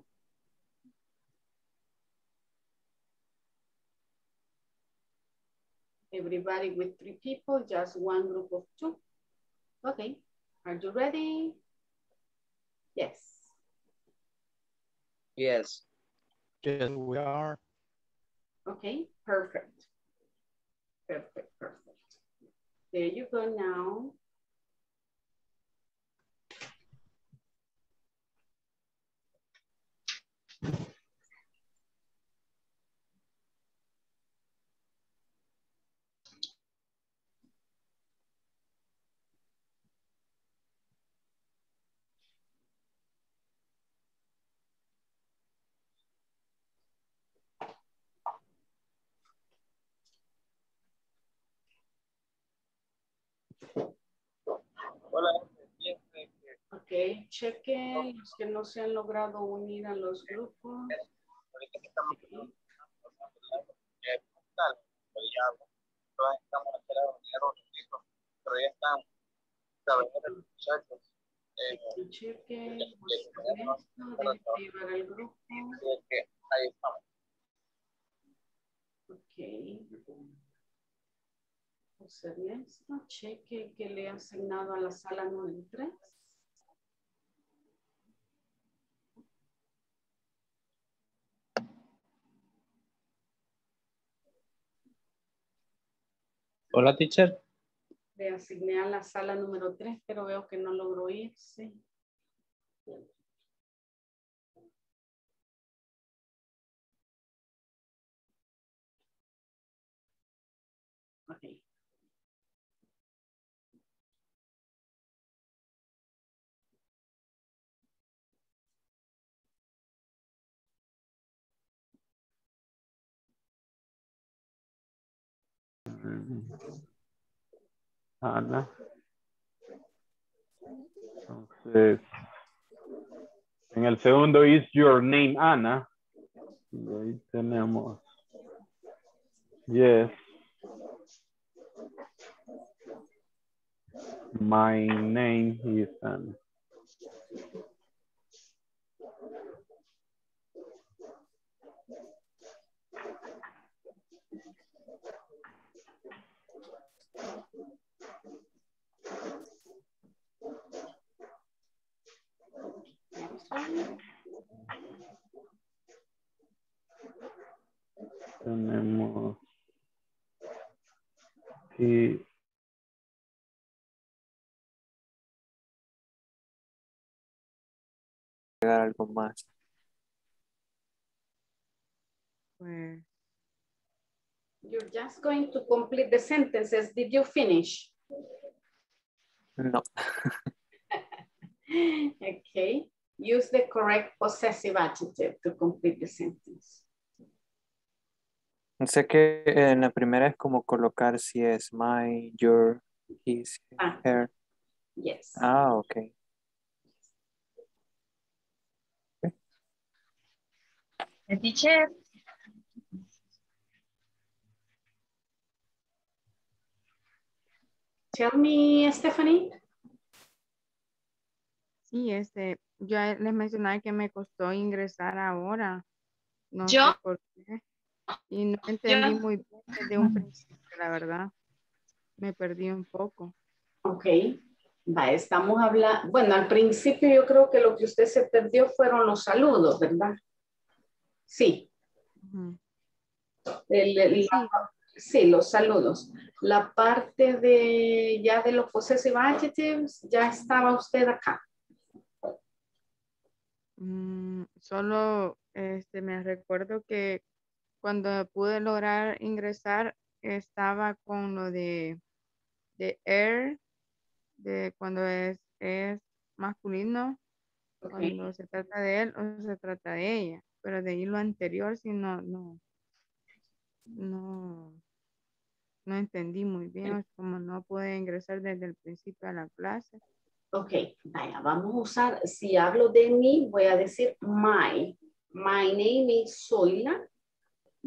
Everybody with three people, just one group of two. Okay, are you ready? Yes. Yes. Yes, we are. Okay, perfect. Perfect, perfect. There you go now. Hola. Ok, chequen los que no se han logrado unir a los grupos. Ahorita cheque que le ha asignado a la sala 93. Hola, teacher. Le asigné a la sala número 3, pero veo que no logró irse. Okay. Ana. Entonces, en el segundo is your name Ana. Y ahí tenemos. Yes. My name is Ana. Tenemos y algo más. You're just going to complete the sentences. Did you finish? No. okay. Use the correct possessive adjective to complete the sentence. Sé que en la primera es como colocar si es my, your, his, Ah. her. Yes. Ah, ok. El teacher. Tell me, Stephanie. Sí, este, yo les mencionaba que me costó ingresar ahora. No ¿Yo? sé por qué. Y no entendí muy bien desde un principio, la verdad. Me perdí un poco. Ok. Va, estamos hablando, bueno, al principio yo creo que lo que usted se perdió fueron los saludos, ¿verdad? Sí. Ujú. El- el- la- sí, los saludos. La parte de ya de los possessive adjectives, ya estaba usted acá. Mm, solo este, me recuerdo que cuando pude lograr ingresar estaba con lo de, de air, de cuando es, es masculino, Ok. cuando se trata de él o se trata de ella. Pero de ahí lo anterior sí no, no, no, no entendí muy bien, como no pude ingresar desde el principio a la clase. Ok, vaya, vamos a usar, si hablo de mí, voy a decir my. My name is Zoila.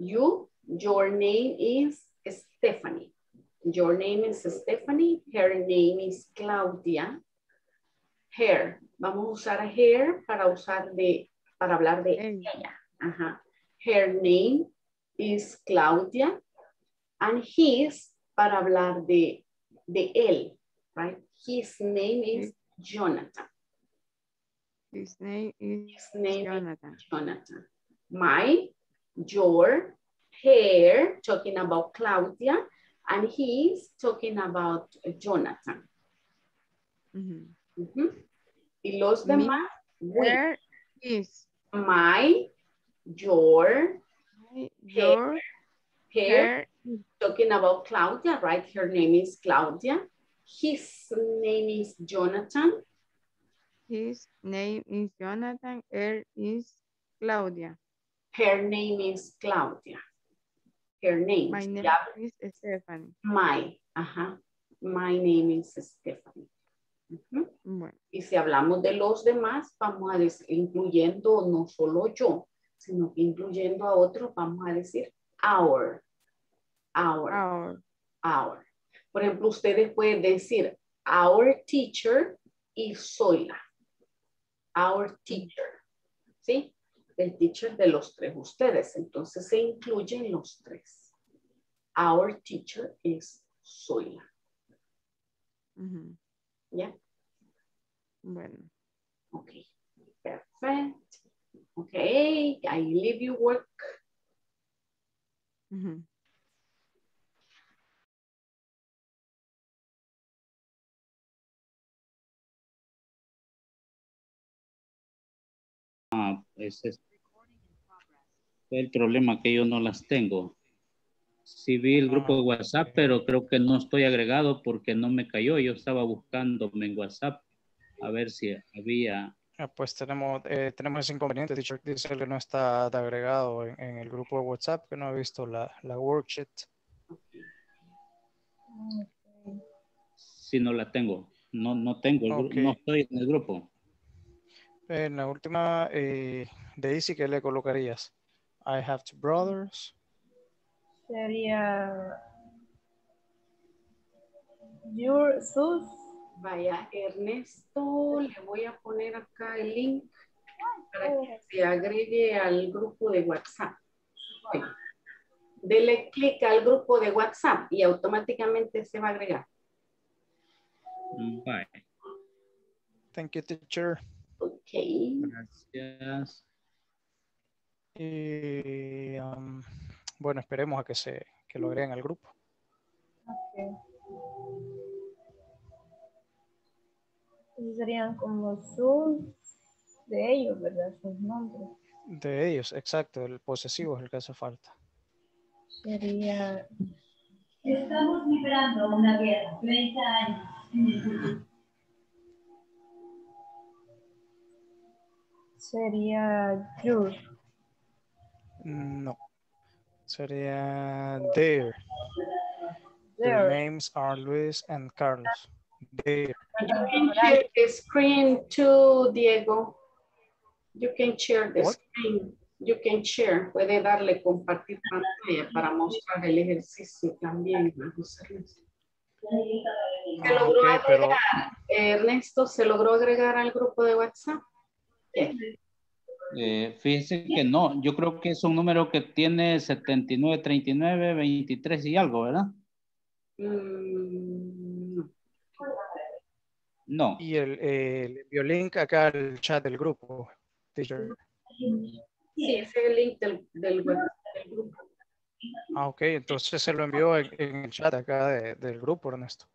You, your name is Stephanie. Your name is Stephanie. Her name is Claudia. Her. Vamos a usar her para usar de, para hablar de Ella. ella. Ajá. Her name is Claudia. And his para hablar de, de él, right? His name is Jonathan. His name is His name Jonathan. is Jonathan. My, your, her, talking about Claudia, and he's talking about Jonathan. Ujú. Ujú. Y los Me, demás, we. Is My, your, your, her, her, talking about Claudia, right? Her name is Claudia. His name is Jonathan. his name is Jonathan, her is Claudia. Her name is Claudia. Her name. My name is Stephanie. My, ajá. My name is Stephanie. Bueno, Y si hablamos de los demás, vamos a decir, incluyendo no solo yo, sino que incluyendo a otros, vamos a decir our. Our. our, Our. Por ejemplo, ustedes pueden decir our teacher y Zoila. Our teacher. ¿Sí? El teacher de los tres ustedes. Entonces se incluyen los tres. Our teacher is Zoila. ujú. ¿Ya? bueno, Okay, perfect. Okay, I leave you work. Ah, ese es el problema que yo no las tengo. Sí vi el grupo de WhatsApp, pero creo que no estoy agregado porque no me cayó. Yo estaba buscándome en WhatsApp a ver si había. Ah, Pues tenemos, eh, tenemos ese inconveniente. Teacher dice que no está agregado en, en el grupo de WhatsApp, que no ha visto la, la worksheet. Si no la tengo. No, no tengo, el gru- Ok. no estoy en el grupo. En la última, eh, Daisy, ¿qué le colocarías? I have two brothers. Sería your sus. Vaya, Ernesto, le voy a poner acá el link para que se agregue al grupo de WhatsApp. Ok. Dele clic al grupo de WhatsApp y automáticamente se va a agregar. Bye. Thank you, teacher. Ok. Gracias. Y um, bueno, esperemos a que se que lo agreguen al grupo. Esos serían como sus de ellos, ¿verdad? Sus nombres. De ellos, exacto, el posesivo es el que hace falta. Sería Estamos librando una guerra, 30 años en el mundo. Sería. No. Sería there. Their names are Luis and Carlos. There. You can share the screen to Diego. You can share the What? screen. You can share. Puede darle compartir pantalla para mostrar el ejercicio también. a José Luis. Se logró agregar, Ernesto, ¿se logró agregar al grupo de WhatsApp? Eh, fíjese que no, yo creo que es un número que tiene 79, 39, 23 y algo, ¿verdad? Mm, no. No. Y el, envió link acá al chat del grupo. teacher. Sí, ese es el link del, del, web- del grupo. Ah, ok, entonces se lo envió en, en el chat acá de- del grupo, Ernesto.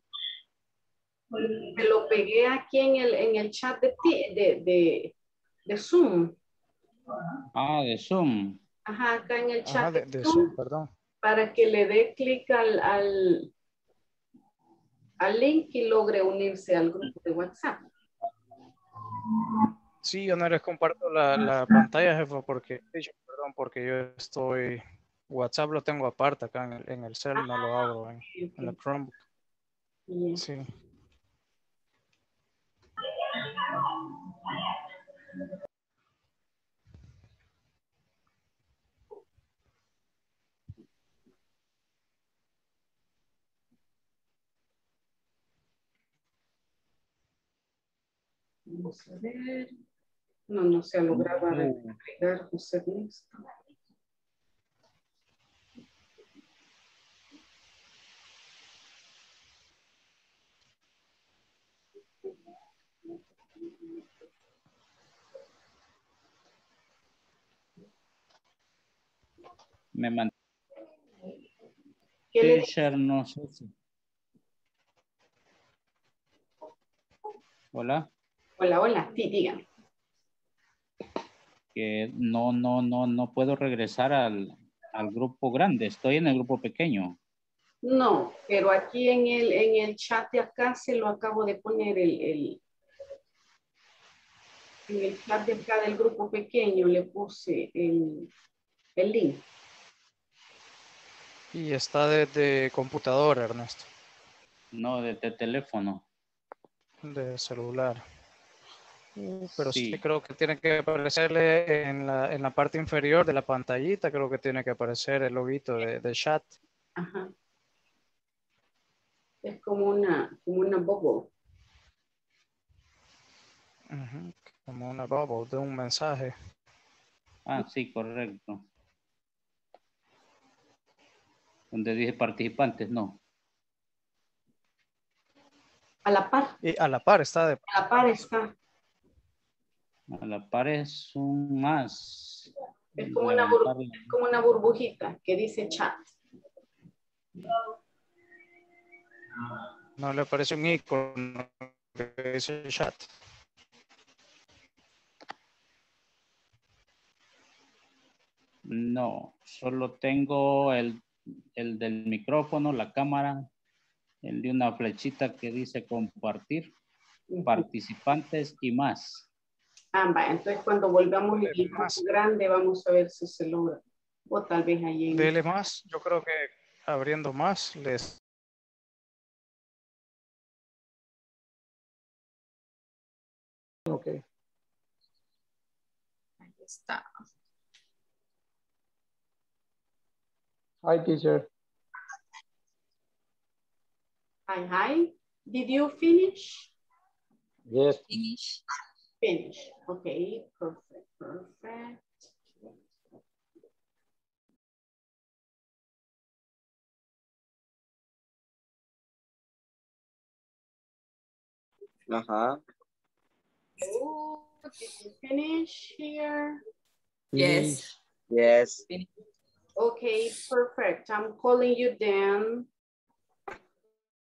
Me lo pegué aquí en el, en el chat de, ti- de, de, de Zoom. Ah, de Zoom. Ajá, acá en el chat Ajá, de, Zoom, Zoom, perdón. para que le dé clic al, al, al link y logre unirse al grupo de WhatsApp. Sí, yo no les comparto la, la pantalla, jefa, porque, perdón, porque yo estoy, WhatsApp lo tengo aparte acá en el, en el cel, no lo abro en, en la Chromebook. Bien. Sí. Vamos a ver. No, no se ha logrado agregar José Luis. Me man- ¿Qué le Teacher, no sé si. Hola. Hola, hola, sí, dígame. Que no, no, no, no puedo regresar al, al grupo grande. Estoy en el grupo pequeño. No, pero aquí en el, en el chat de acá se lo acabo de poner el, el en el chat de acá del grupo pequeño le puse el, el link. Y está desde computadora, Ernesto, No, desde teléfono. de celular. Pero sí. Sí. creo que tiene que aparecerle en la, en la parte inferior de la pantallita, creo que tiene que aparecer el loguito de, de chat. Ajá. Es como una, como una bubble. Como una bubble de un mensaje. Ah, sí, correcto. Donde dije participantes, no. A la par, Y a la par está de a la par está. A la par es un más. Es como una, es como una burbujita que dice chat. No le aparece un icono que dice chat. No, solo tengo el, el del micrófono, la cámara, el de una flechita que dice compartir, participantes y más. Ah, vaya, entonces cuando volvamos al grupo grande vamos a ver si se logra. O tal vez ahí en... Dele más. Yo creo que abriendo más les. Okay. Ahí está. Hi, teacher. Hi, hi. Did you finish? Yes. Finish. Finish. Okay, perfect, perfect. Uh-huh. Ajá. Oh, did you finish here? Yes. Yes. Okay, perfect. I'm calling you then.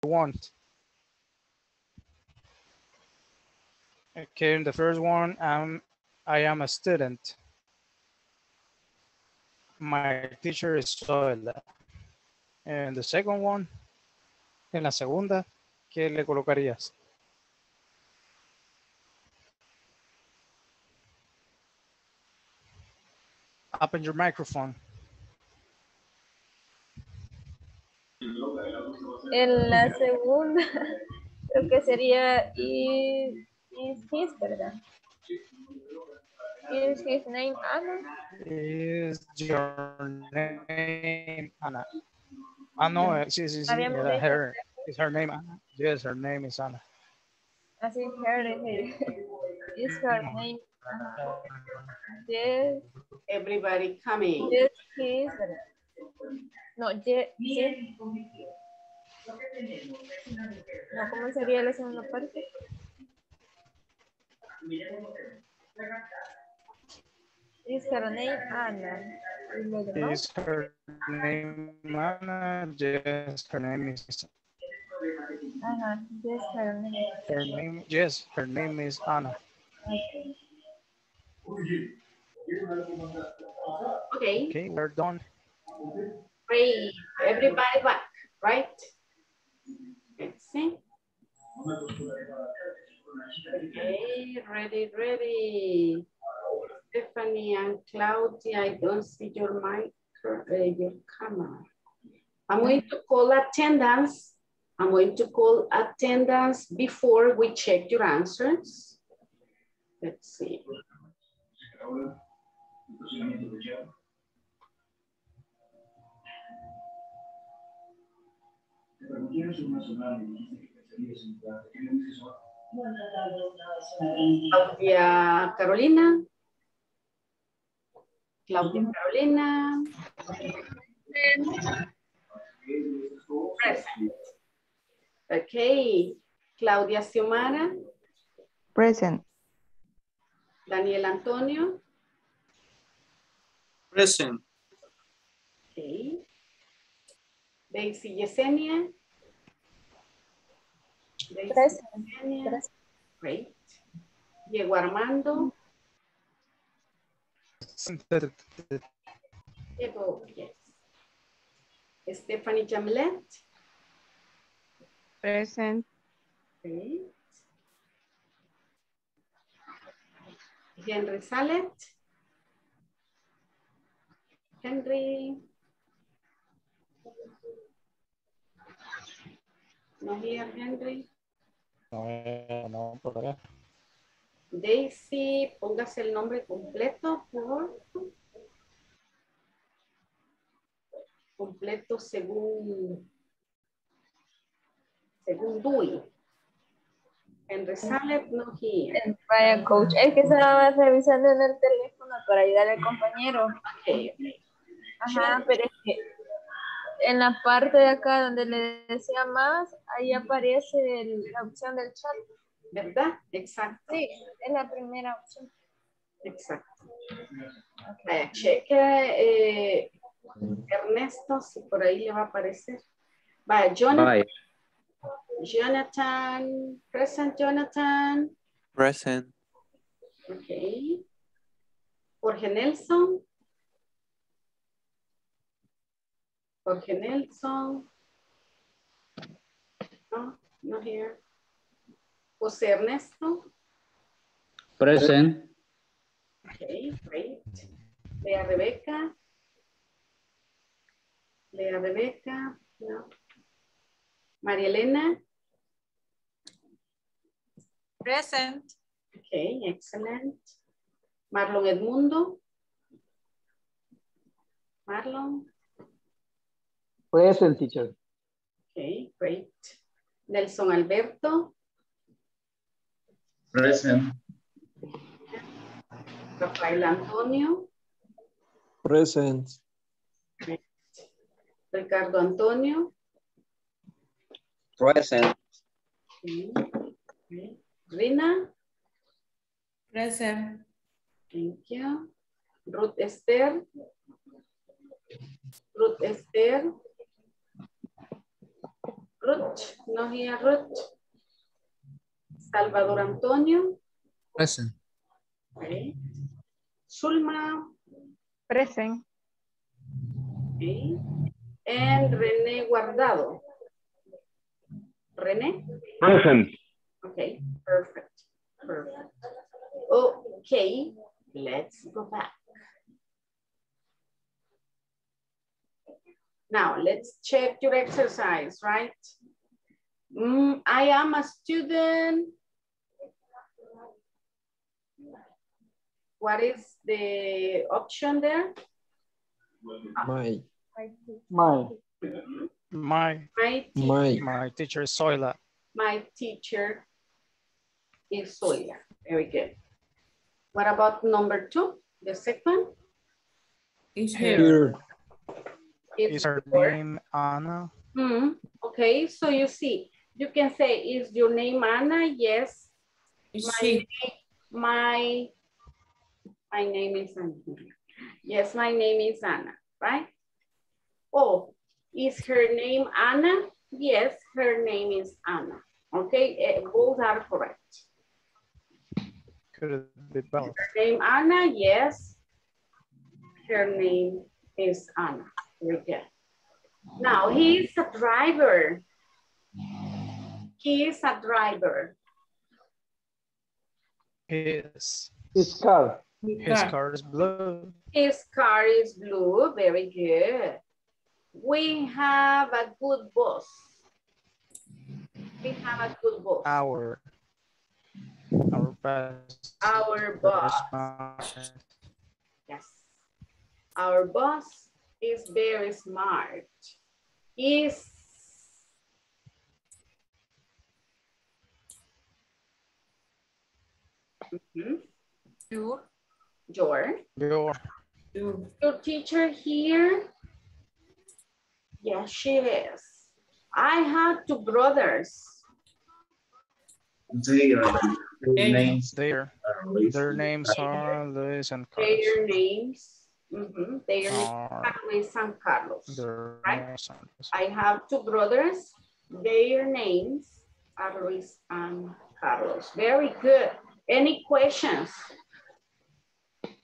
want. Okay, in the first one, um, I am a student. My teacher is Zoila. And the second one, en la segunda, ¿qué le colocarías? Open your microphone. En la segunda, creo que sería is, is his, ¿verdad? Is his name Anna? Is your name Anna? Ah, no, eh, sí, sí, sí. Her. Is her name Anna? Yes, her name is Anna. Así, her, is is her name Anna? Yes, Everybody coming. yes, his, ¿verdad? No, yes, yes. No, ¿cómo sería la segunda parte? Is her name Anna? ¿Y lo demás? Is her name Anna? Yes, her name is Ajá, yes, her name. her name. Yes, her name is Anna. Okay. Okay, Okay, we're done. great. Everybody back, right? Let's see. Okay, ready, ready. Stephanie and Claudia, I don't see your mic, uh, your camera. I'm going to call attendance. I'm going to call attendance before we check your answers. Let's see. Claudia Carolina. Claudia Carolina. Present. Okay. Claudia Xiomara. Present. Daniel Antonio. Present. Okay. Daisy Yesenia. Great. Diego Armando. Diego, yes. Stephanie Jamlet. Present. Great. Henry Salet. Henry. No here, Henry. No, no, por acá. Daisy, póngase el nombre completo, por completo según según Dewey. Henry Salet, no here. Vaya, coach. Es que estaba revisando en el teléfono para ayudar al compañero. Ok, ok. Ajá, pero es que en la parte de acá donde le decía más, ahí aparece el- la opción del chat. ¿Verdad? Exacto. Sí, es la primera opción. Exacto. Vaya, cheque eh, Ernesto, si por ahí le va a aparecer. Vaya, Jonathan. Bye. Jonathan, present Jonathan. Present. Ok. Jorge Nelson. Jorge Nelson. No, no here. José Ernesto. Present. Okay, great. Lea Rebeca. Lea Rebeca. No. María Elena. Present. Okay, excellent. Marlon Edmundo. Marlon. Present, teacher. Okay, great. Nelson Alberto. Present. Rafael Antonio. Present. Ricardo Antonio. Present. Okay, okay. Rina. Present. Thank you. Ruth Esther. Ruth Esther. Ruth, no here, Ruth. Salvador Antonio. Present. Okay. Zulma. Present. Okay. And René Guardado. René. Present. Okay, perfect. Perfect. Okay, let's go back. Now, let's check your exercise, right? Mm, I am a student. What is the option there? My. My. My, My, te- My. my teacher is Soila. my teacher is Sonia. Very good. What about number two? The second? Is Here. Is her your- name Anna? Hmm, okay, so you see, you can say, is your name Anna? Yes. Is My, she? name- my, my name is Anna. Yes, my name is Anna, right? Oh, is her name Anna? Yes, her name is Anna. Okay, eh, both are correct. Could be both? Her name Anna? Yes. Her name is Anna. Very good. Now, he is a driver. He is a driver. His, His car. his car is blue. His car is blue. Very good. We have a good boss. We have a good boss. Our, our best. Our boss. Yes. Our boss is very smart. Is Mhm. Your. your Your, your teacher here? Yes, she is. I have two brothers. Their, their names their, their names are Luis and Carlos. Their names, mhm, their names Are are Luis and Carlos. right? names are I have two brothers. Their names are Luis and Carlos. Very good. Any questions?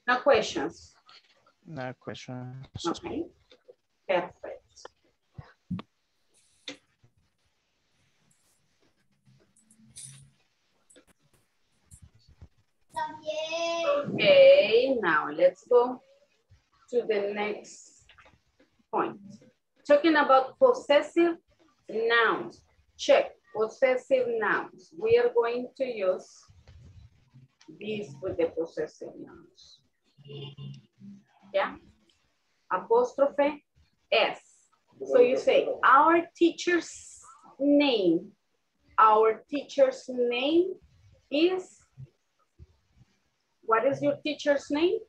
No questions. No question. Okay. Perfect. Okay, now let's go to the next point. Talking about possessive nouns. Check possessive nouns. We are going to use these with the possessive nouns. Yeah. Apostrophe S. So you say our teacher's name. Our teacher's name is, what is your teacher's name?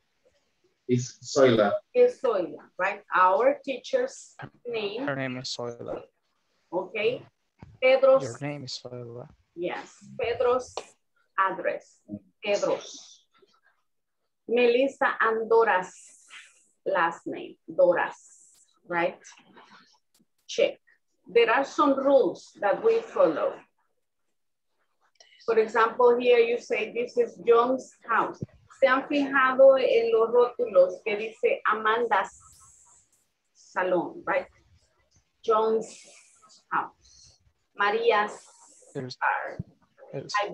Is Soila. Is Soya, right? Our teacher's name, Her name is Soila. okay? Pedro's, Your name is Soila. yes, Pedro's address, Pedro's. Melissa and Dora's last name, Dora's, right? Check. There are some rules that we follow. For example, here you say this is John's house. Se han fijado en los rótulos que dice Amanda's salón, right? John's house. My best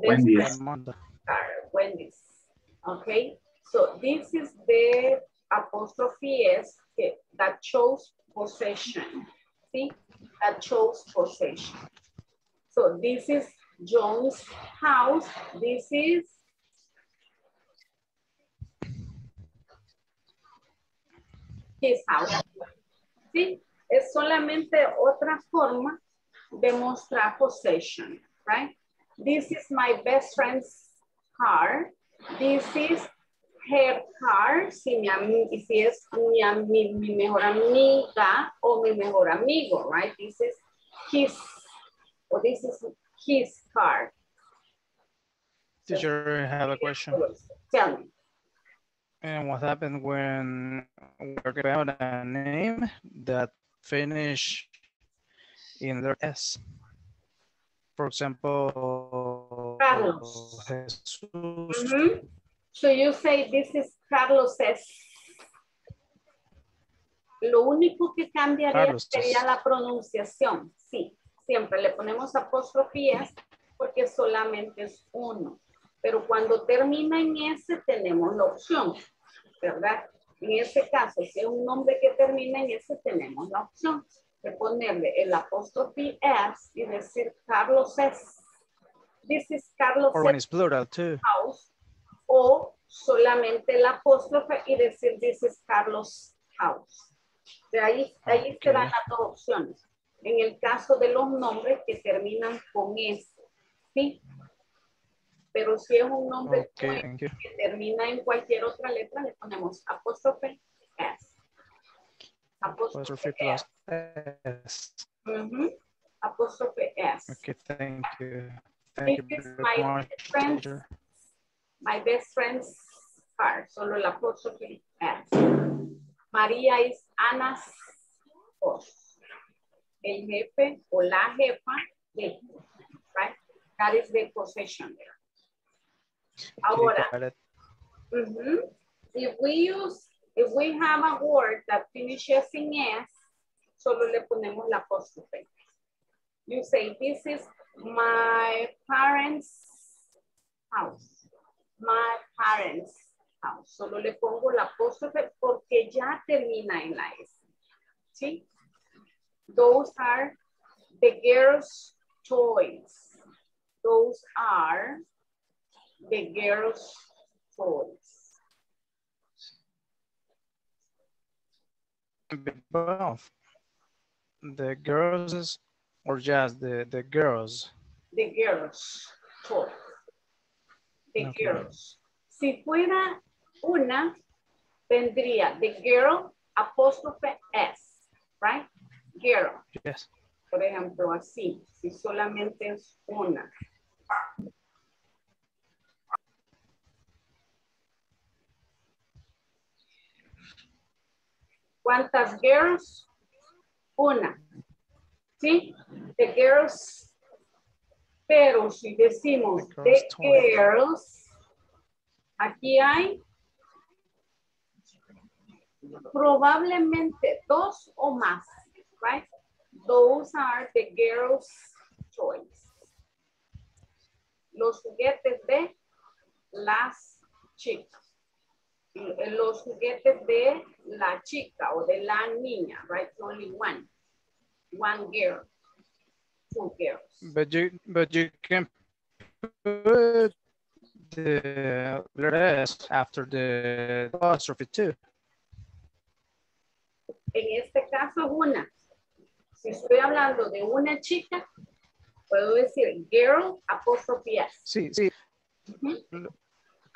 Wendy's. Amanda. Wendy's. Okay, so this is the apostrophe S que- that shows possession. See, that shows possession. So this is John's house. This is his house. Sí, es solamente otra forma de mostrar possession, right? This is my best friend's car. This is her car, si, mi, si es mi, mi mejor amiga o mi mejor amigo, right? This is his, or this is his car. Teacher, I have a question. Tell me. And what happened when going out a name that finish in their S? For example, Carlos. Mhm. So you say this is Carlos S. Lo único que cambiaría Carlos sería la pronunciación. Sí, siempre le ponemos apostrofías porque solamente es uno. Pero cuando termina en S tenemos la opción, ¿verdad? En ese caso, si es un nombre que termina en ese, tenemos la opción de ponerle el apóstrofe S y decir Carlos S. This is Carlos Or when S. it's plural too. House. O solamente el apóstrofe y decir this is Carlos House. De ahí, ahí se dan las dos opciones. En el caso de los nombres que terminan con S. ¿Sí? Pero si es un nombre Okay, que termina en cualquier otra letra, le ponemos apóstrofe S. Apóstrofe plus S. Ujú. Apóstrofe S. Okay, thank you. Thank you very my much, best friend's car. Solo el apóstrofe S. María is Ana's boss. El jefe o la jefa de right? That is the possession. Ahora, it. Mhm. If we use, if we have a word that finishes in S, solo le ponemos la apóstrofe. You say, this is my parents' house. My parents' house. Solo le pongo la apóstrofe porque ya termina en la S. ¿Sí? Those are the girls' toys. Those are the girls' toys. Both. The girls or just the, the girls? The girls' toys. The Okay. girls. Si fuera una, vendría the girl apóstrofe S, right? Girl. Yes. Por ejemplo, así, si solamente es una. ¿Cuántas girls? Una. ¿Sí? The girls. Pero si decimos The girls' aquí hay probablemente dos o más, right? Those are the girls' toys. Los juguetes de las chicas. Y- Los juguetes de la chica o de la niña, right? Only one. One girl. Two girls. But you but you can put the S after the apostrophe too. En este caso es una. Si estoy hablando de una chica, puedo decir girl apóstrofe S. Sí, sí.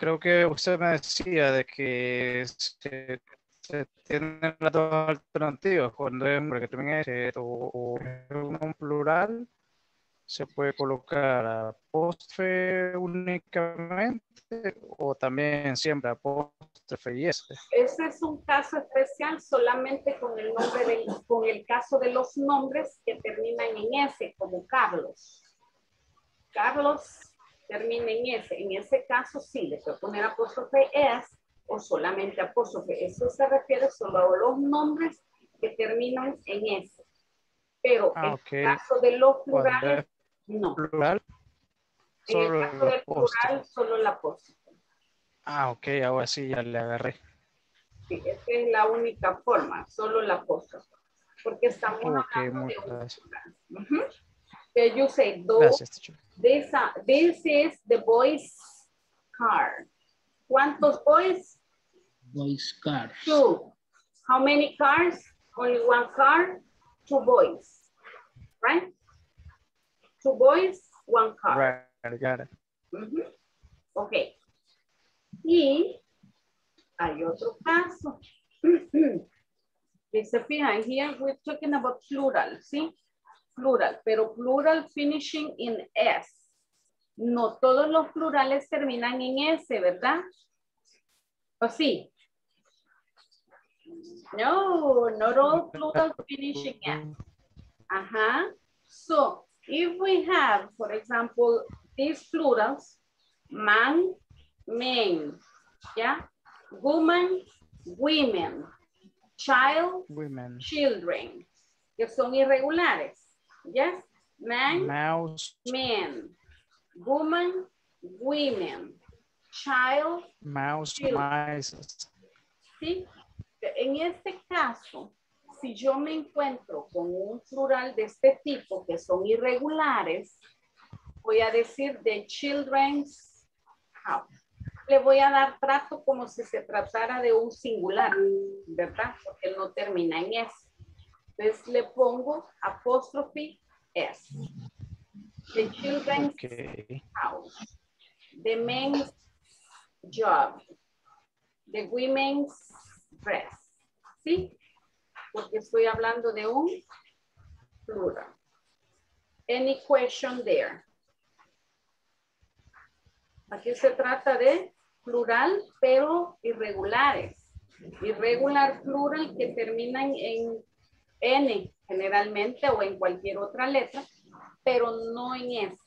Creo que usted me decía de que se, se tienen las dos alternativas cuando es hombre que termina en S o, o es un plural se puede colocar apóstrofe únicamente o también siempre apóstrofe y S. Ese es un caso especial solamente con el nombre del, con el caso de los nombres que terminan en S, como Carlos. Carlos termina en S. En ese caso sí, le puedo poner apóstrofe S o solamente apóstrofe. Eso se refiere solo a los nombres que terminan en S. Pero Ah, en el caso de los plurales, es no. plural, En el caso el del plural, solo la apóstrofe. Ah, ok, ahora sí ya le agarré. Sí, esa es la única forma, solo la apóstrofe. Porque estamos hablando de un you say, those, Gracias, teacher. This, uh, this is the boy's car. ¿Cuántos boys? Boys cars. Two. How many cars? Only one car, two boys. Right? Two boys, one car. Right, got it. Ujú. Ok. Y hay otro caso. Si se fijan, here we're talking about plural, ¿sí? Plural, pero plural finishing in S. No todos los plurales terminan en S, ¿verdad? ¿O sí? No, not all plural finishing S. Uh-huh. So if we have, for example, these plurals, man, men, yeah, woman, women, child, Women. children, que son irregulares, yes, man, Mouse, men, woman, women, child, mouse, mice. ¿sí? en este caso, si yo me encuentro con un plural de este tipo que son irregulares, voy a decir the children's house. Le voy a dar trato como si se tratara de un singular, ¿verdad? Porque no termina en S. Entonces le pongo apóstrofe S. The children's house. The men's job. The women's dress. ¿Sí? Porque estoy hablando de un plural. Any question there? Aquí se trata de plural, pero irregulares. Irregular plural que terminan en N generalmente o en cualquier otra letra, pero no en S.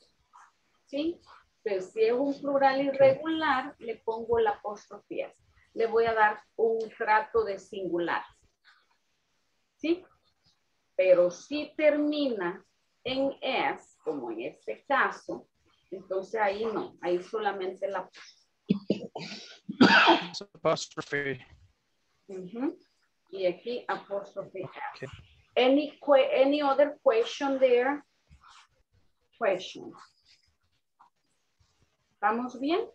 ¿Sí? Pues si es un plural irregular, le pongo la apóstrofe Le voy a dar un trato de singular. ¿Sí? Pero si termina en S, como en este caso, entonces ahí no, ahí solamente la apóstrofe. Y aquí apóstrofe. Any, any other question there? Question. ¿Estamos bien?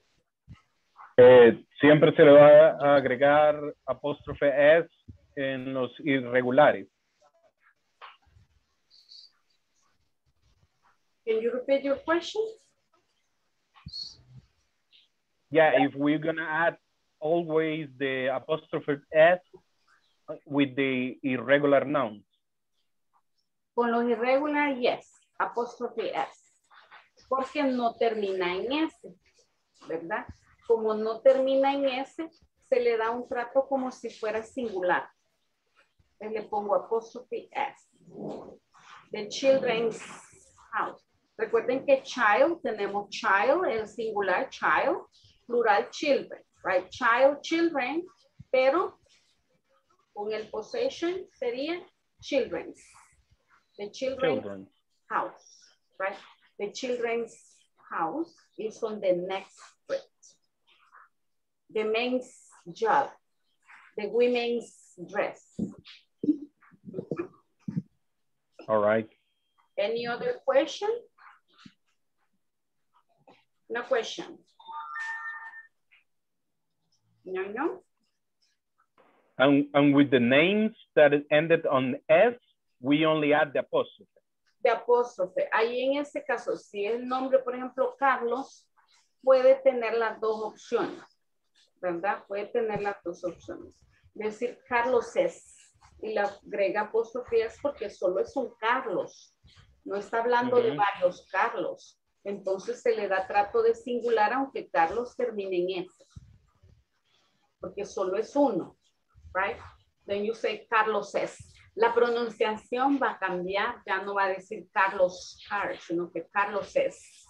Eh, siempre se le va a agregar apóstrofe S en los irregulares. Can you repeat your question? Yeah, if we're gonna add always the apostrophe S with the irregular nouns. Con los irregular, yes, apostrophe S. Porque no termina en S, ¿verdad? Como no termina en S, se le da un trato como si fuera singular. Entonces le pongo apostrophe S. The children's house. Recuerden que child, tenemos child, el singular child, plural children, right? Child, children, pero con el possession sería children's. The children's Children. house, right? The children's house is on the next street. The men's job, the women's dress. All right. Any other question? No question. No, no. And, and with the names that ended on S, we only add the apostrophe. De apóstrofe. Ahí en ese caso, si el nombre, por ejemplo, Carlos, puede tener las dos opciones, ¿verdad? Puede tener las dos opciones. Decir Carlos es y la agrega apóstrofe es porque solo es un Carlos. No está hablando de varios Carlos. Entonces se le da trato de singular aunque Carlos termine en S. Porque solo es uno. Right? Then you say Carlos es. La pronunciación va a cambiar. Ya no va a decir Carlos Car, sino que Carlos es.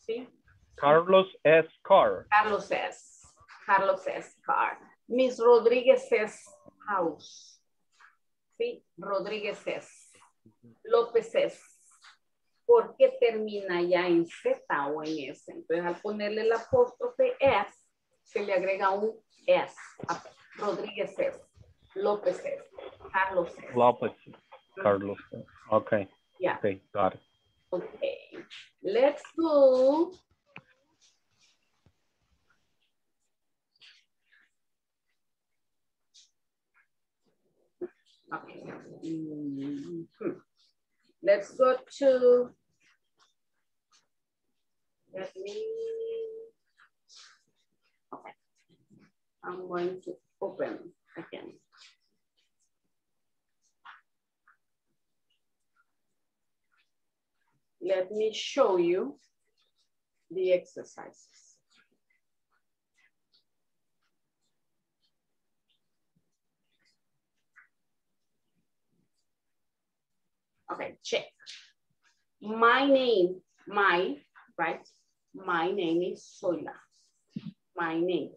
¿Sí? Carlos S. Carr. Carlos es. Carlos es Car. Miss Rodríguez es House. ¿Sí? Rodríguez es. López es. ¿Por qué termina ya en Z o en S? Entonces, al ponerle el apóstrofe S, se le agrega un S. Rodríguez es. López es. Carlos es. Lopez. Carlos. Okay. Yeah. Okay, got it. Okay. Let's go. Okay. Mhm. Let's go to, let me, okay. I'm going to open again. Let me show you the exercises. Okay, check. My name, my, right? My name is Soila. My name.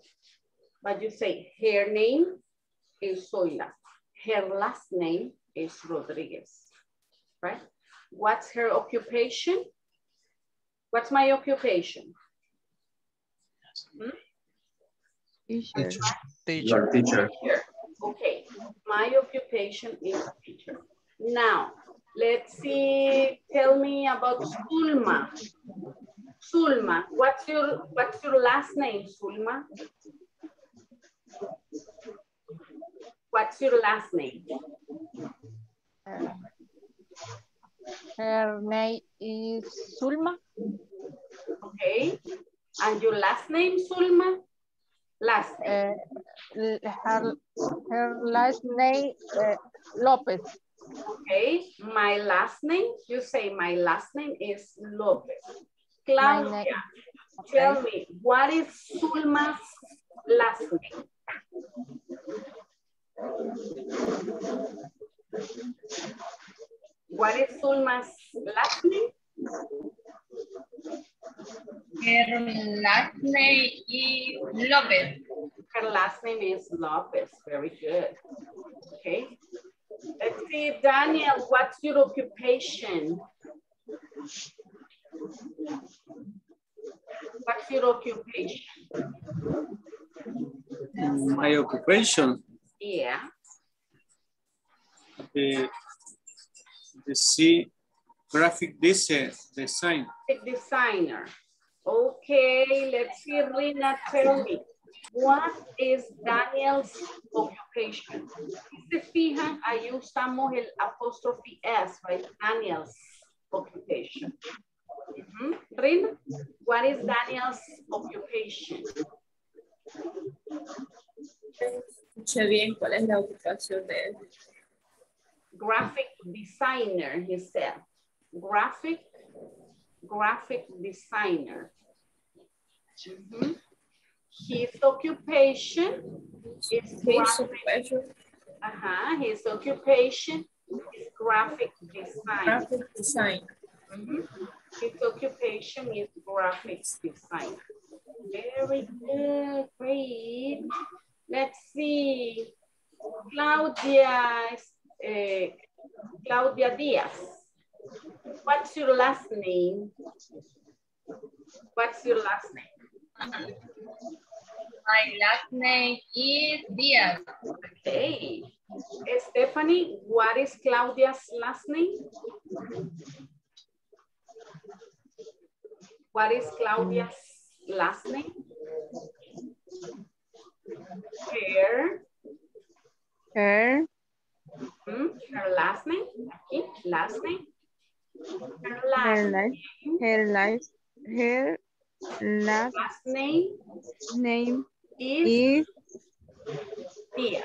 But you say her name is Soila. Her last name is Rodriguez, right? What's her occupation? What's my occupation? Hmm? Teacher. Your teacher. Teacher. Okay, my occupation is teacher. Now, let's see, tell me about Sulma. Sulma, what's your, what's your last name, Sulma? What's your last name? Her name is Sulma. Okay, and your last name, Sulma? Last name. Uh, her, her last name, uh, Lopez. Okay, my last name, you say my last name is Lopez. Claudia, okay. tell me, what is Sulma's last name? What is Sulma's last name? Her last name is Lopez. Her last name is Lopez. Very good. Okay. Let's see, Daniel, what's your occupation? What's your occupation? My occupation? Yeah. The, the C graphic design. design. Designer. Okay, let's see, Rina, tell me. What is Daniel's occupation? Si se fijan, ahí usamos el apostrophe S, right? Daniel's occupation. Uh -huh. Rina, what is Daniel's occupation? Escuché bien cuál es la ocupación de él. Graphic designer, he said. Graphic, graphic designer. Mm -hmm. His occupation is his occupation. Uh -huh. His occupation is graphic design. Graphic design. Mm -hmm. His occupation is graphic design. Very good, great. Let's see. Claudia, uh, Claudia Diaz. What's your last name? What's your last name? My last name is Diaz. Okay. Stephanie, what is Claudia's last name? What is Claudia's last name? Her. Her. Hmm? Her last name. Aquí, last name. Her last, her last name. Her last. Her last, last name. Name is, is Diaz.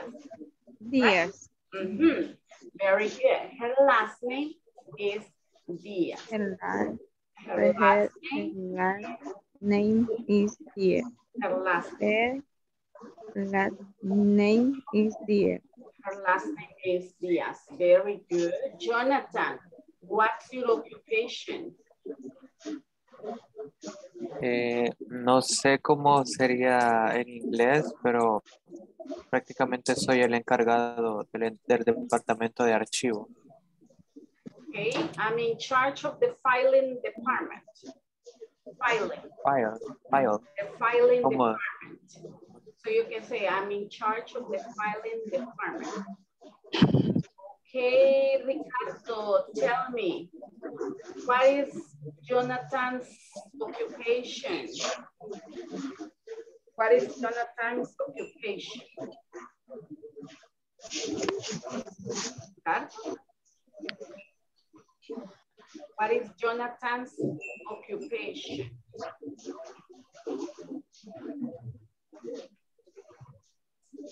Diaz. Right? Mm -hmm. Very good. Her last name is Diaz. Her last, her her, last her name, last name is Diaz. her last name. Her last name is Diaz. Her last name is Diaz. Very good. Jonathan, what's your occupation? Eh, no sé cómo sería en inglés, pero prácticamente soy el encargado del, del departamento de archivo. Okay, I'm in charge of the filing department. Filing. File, file. The filing department. So you can say I'm in charge of the filing department. Okay, Ricardo, tell me, what is Jonathan's occupation? What is Jonathan's occupation? Ricardo? What is Jonathan's occupation?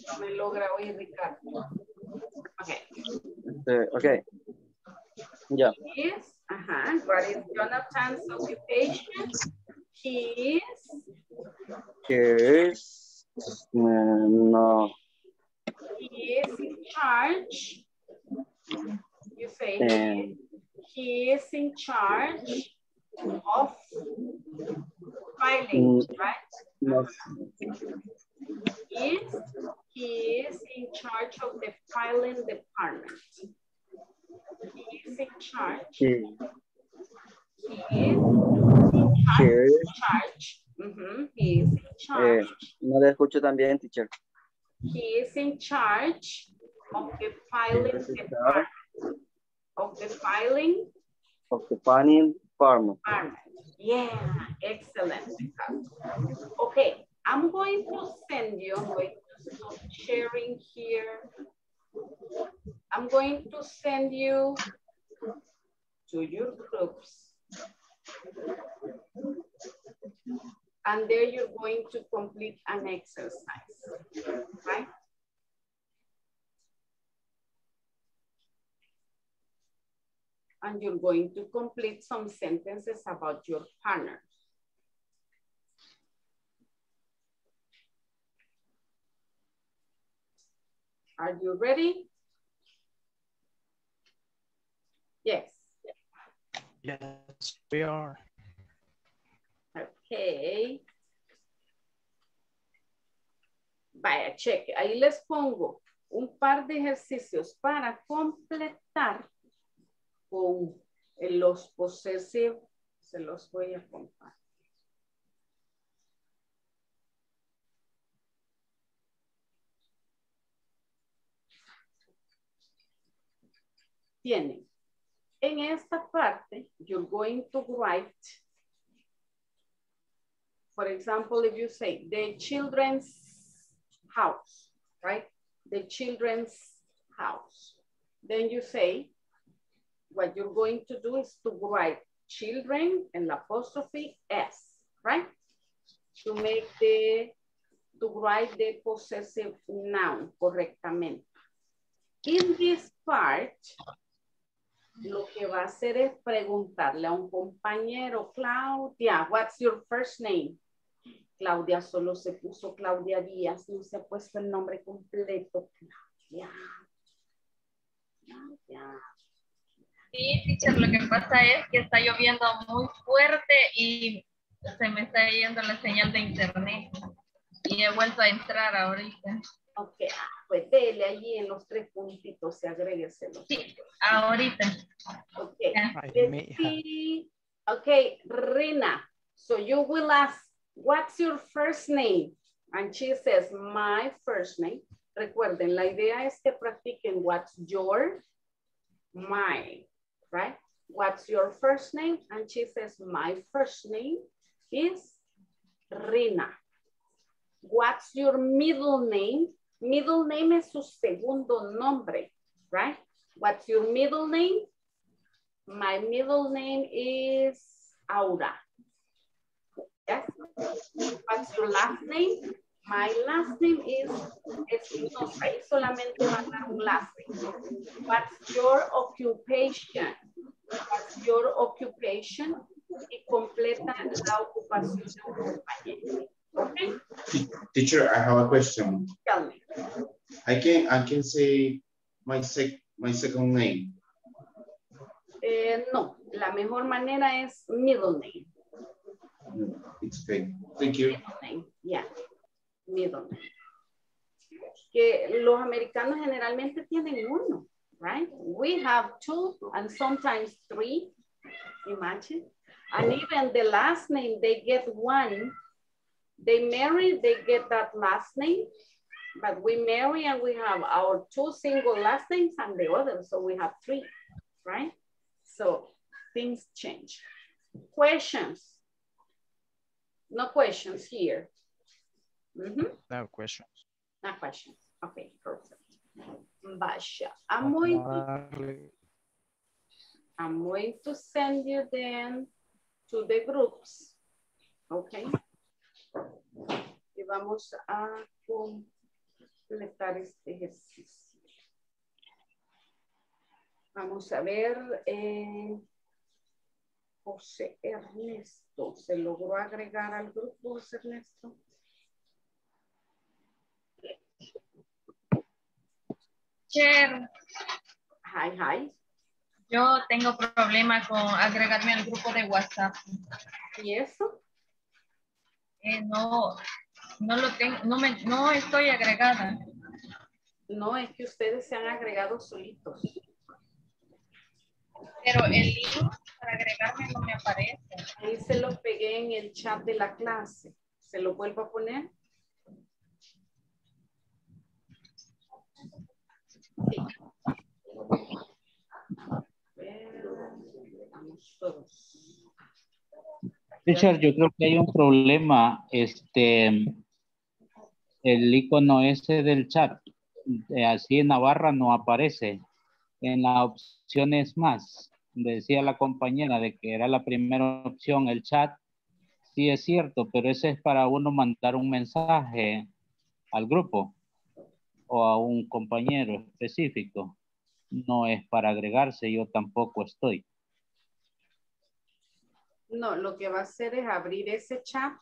No me logra oír, Ricardo. Okay. Uh, okay. Yeah. Yes. Uh-huh. What is Jonathan's occupation? He is. He is. Uh, no. He is in charge. You say Um, he is in charge of filing, Mm. right? no. Is he is in charge of the filing department. He is in charge. He, He is in he charge. charge. Mhm, He is in Eh, charge. no le escucho también, teacher. he is in charge of the filing department. Of the filing Of the department. department. Yeah, excellent. Okay, I'm going to send you, I'm going to stop sharing here. I'm going to send you to your groups. And there you're going to complete an exercise, right? And you're going to complete some sentences about your partner. Are you ready? Yes. Yes, we are. Ok. Vaya, cheque. Ahí les pongo un par de ejercicios para completar con los possessive. Se los voy a compartir. Tienen. En esta parte, you're going to write for example, if you say the children's house, right? The children's house. Then you say, what you're going to do is to write children and apostrophe S, right? To make the, to write the possessive noun correctamente. In this part, lo que va a hacer es preguntarle a un compañero, Claudia, what's your first name? Claudia solo se puso Claudia Díaz, no se ha puesto el nombre completo. Claudia. Claudia. Sí, teacher, lo que pasa es que está lloviendo muy fuerte y se me está yendo la señal de internet. Y he vuelto a entrar ahorita. Ok, ah, pues dele allí en los tres puntitos y agrégueselo. Sí, ahorita. Ok. Ay. Okay, Rina. So you will ask, what's your first name? And she says, my first name. Recuerden, la idea es que practiquen what's your, my, right? What's your first name? And she says, my first name is Rina. What's your middle name? Middle name es su segundo nombre, right? What's your middle name? My middle name is Aura. Yes. What's your last name? My last name is Espinosa. Ahí solamente va a dar un last name. What's your occupation? What's your occupation? Y completa la ocupación de un compañero. Okay? Teacher, I have a question. Tell me. I can I can say my sec my second name. Eh, no, la mejor manera es middle name. It's okay. Thank you. Middle name, yeah. Middle. Que los americanos generalmente tienen uno, right? We have two and sometimes three, imagine. And even the last name, they get one. They marry, they get that last name. But we marry and we have our two single last names and the other, so we have three, right? So things change. Questions? No questions here. No questions. No questions. Okay, perfect. Basha, I'm going to, I'm going to send you then to the groups. Okay. Y vamos a completar este ejercicio. Vamos a ver. eh, José Ernesto, ¿se logró agregar al grupo, José Ernesto? Teacher, Hi, hi. yo tengo problema con agregarme al grupo de WhatsApp. ¿Y eso? Eh, no, no lo tengo, no me, no estoy agregada. No, es que ustedes se han agregado solitos. Pero el link para agregarme no me aparece. Ahí se lo pegué en el chat de la clase. ¿Se lo vuelvo a poner? Vamos todos. Richard, yo creo que hay un problema, este, el icono ese del chat, eh, así en Navarra no aparece. En la opción es más, decía la compañera de que era la primera opción el chat. Sí es cierto, pero ese es para uno mandar un mensaje al grupo o a un compañero específico. No es para agregarse, yo tampoco estoy. No, lo que va a hacer es abrir ese chat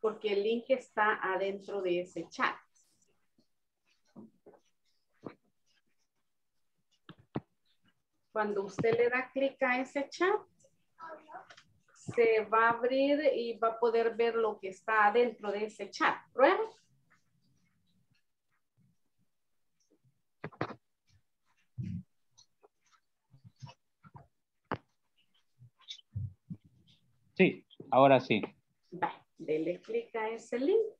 porque el link está adentro de ese chat. Cuando usted le da clic a ese chat, se va a abrir y va a poder ver lo que está adentro de ese chat. ¿Prueba? Sí, ahora sí. Dele clic a ese link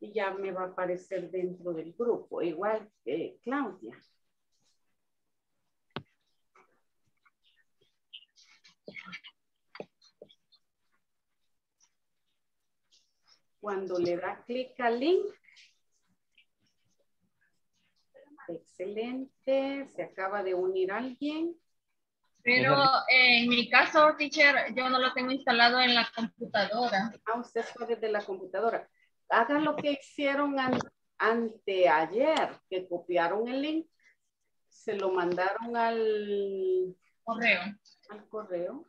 y ya me va a aparecer dentro del grupo, igual que Claudia. Cuando le da clic al link, excelente, se acaba de unir alguien. Pero en mi caso, teacher, yo no lo tengo instalado en la computadora. Ah, usted fue desde la computadora. Hagan lo que hicieron an anteayer, que copiaron el link, se lo mandaron al correo. Al correo.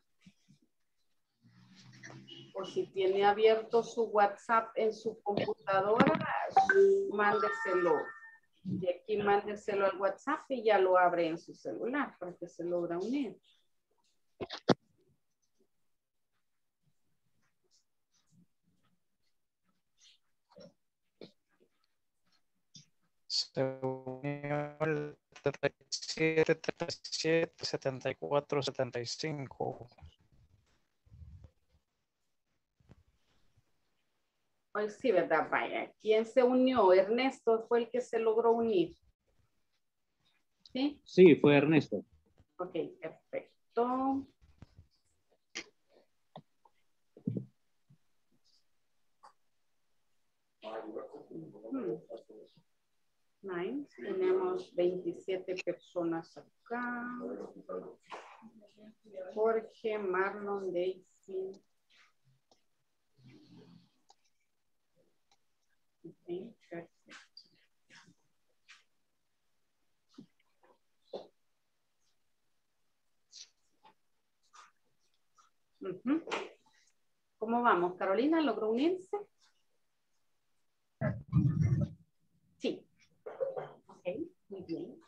O si tiene abierto su WhatsApp en su computadora, mándeselo. Y aquí mándeselo al WhatsApp y ya lo abre en su celular para que se logra unir. Se unió el 37, 37, 74, 75. Pues sí, ¿verdad? Vaya. ¿Quién se unió? Ernesto fue el que se logró unir. ¿Sí? Sí, fue Ernesto. Ok, perfecto. Hmm. Nice. Tenemos 27 personas acá. Jorge, Marlon, Daisy. Okay, perfecto. Ujú. ¿Cómo vamos? Carolina, ¿logró unirse? Sí. Ok, muy bien.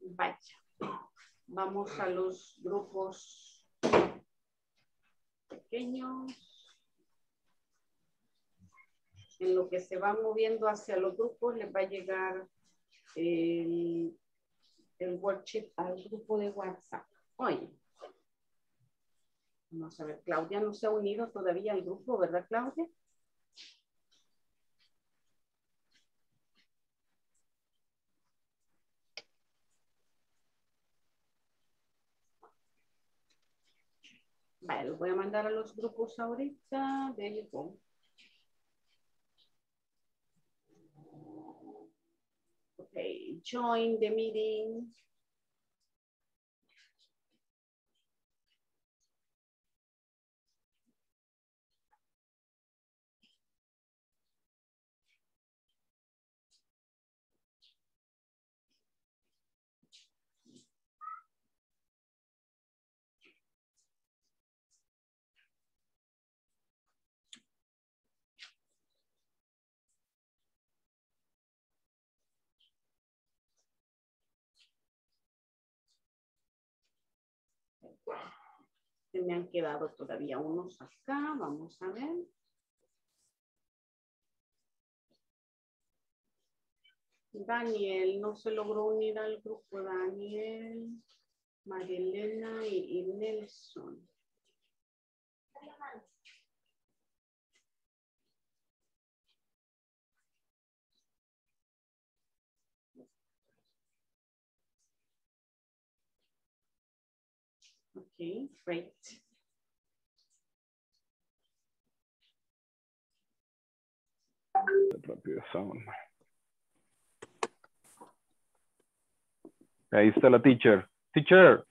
Vaya. Vamos a los grupos pequeños. En lo que se va moviendo hacia los grupos, les va a llegar el, el worksheet al grupo de WhatsApp. Oye. Vamos a ver, Claudia no se ha unido todavía al grupo, ¿verdad, Claudia? Vale, los voy a mandar a los grupos ahorita. Go. Okay, join the meeting. Se me han quedado todavía unos acá. Vamos a ver. Daniel, no se logró unir al grupo. Daniel, María y Nelson. Okay, great. Rápido son. Ahí está la teacher. Teacher,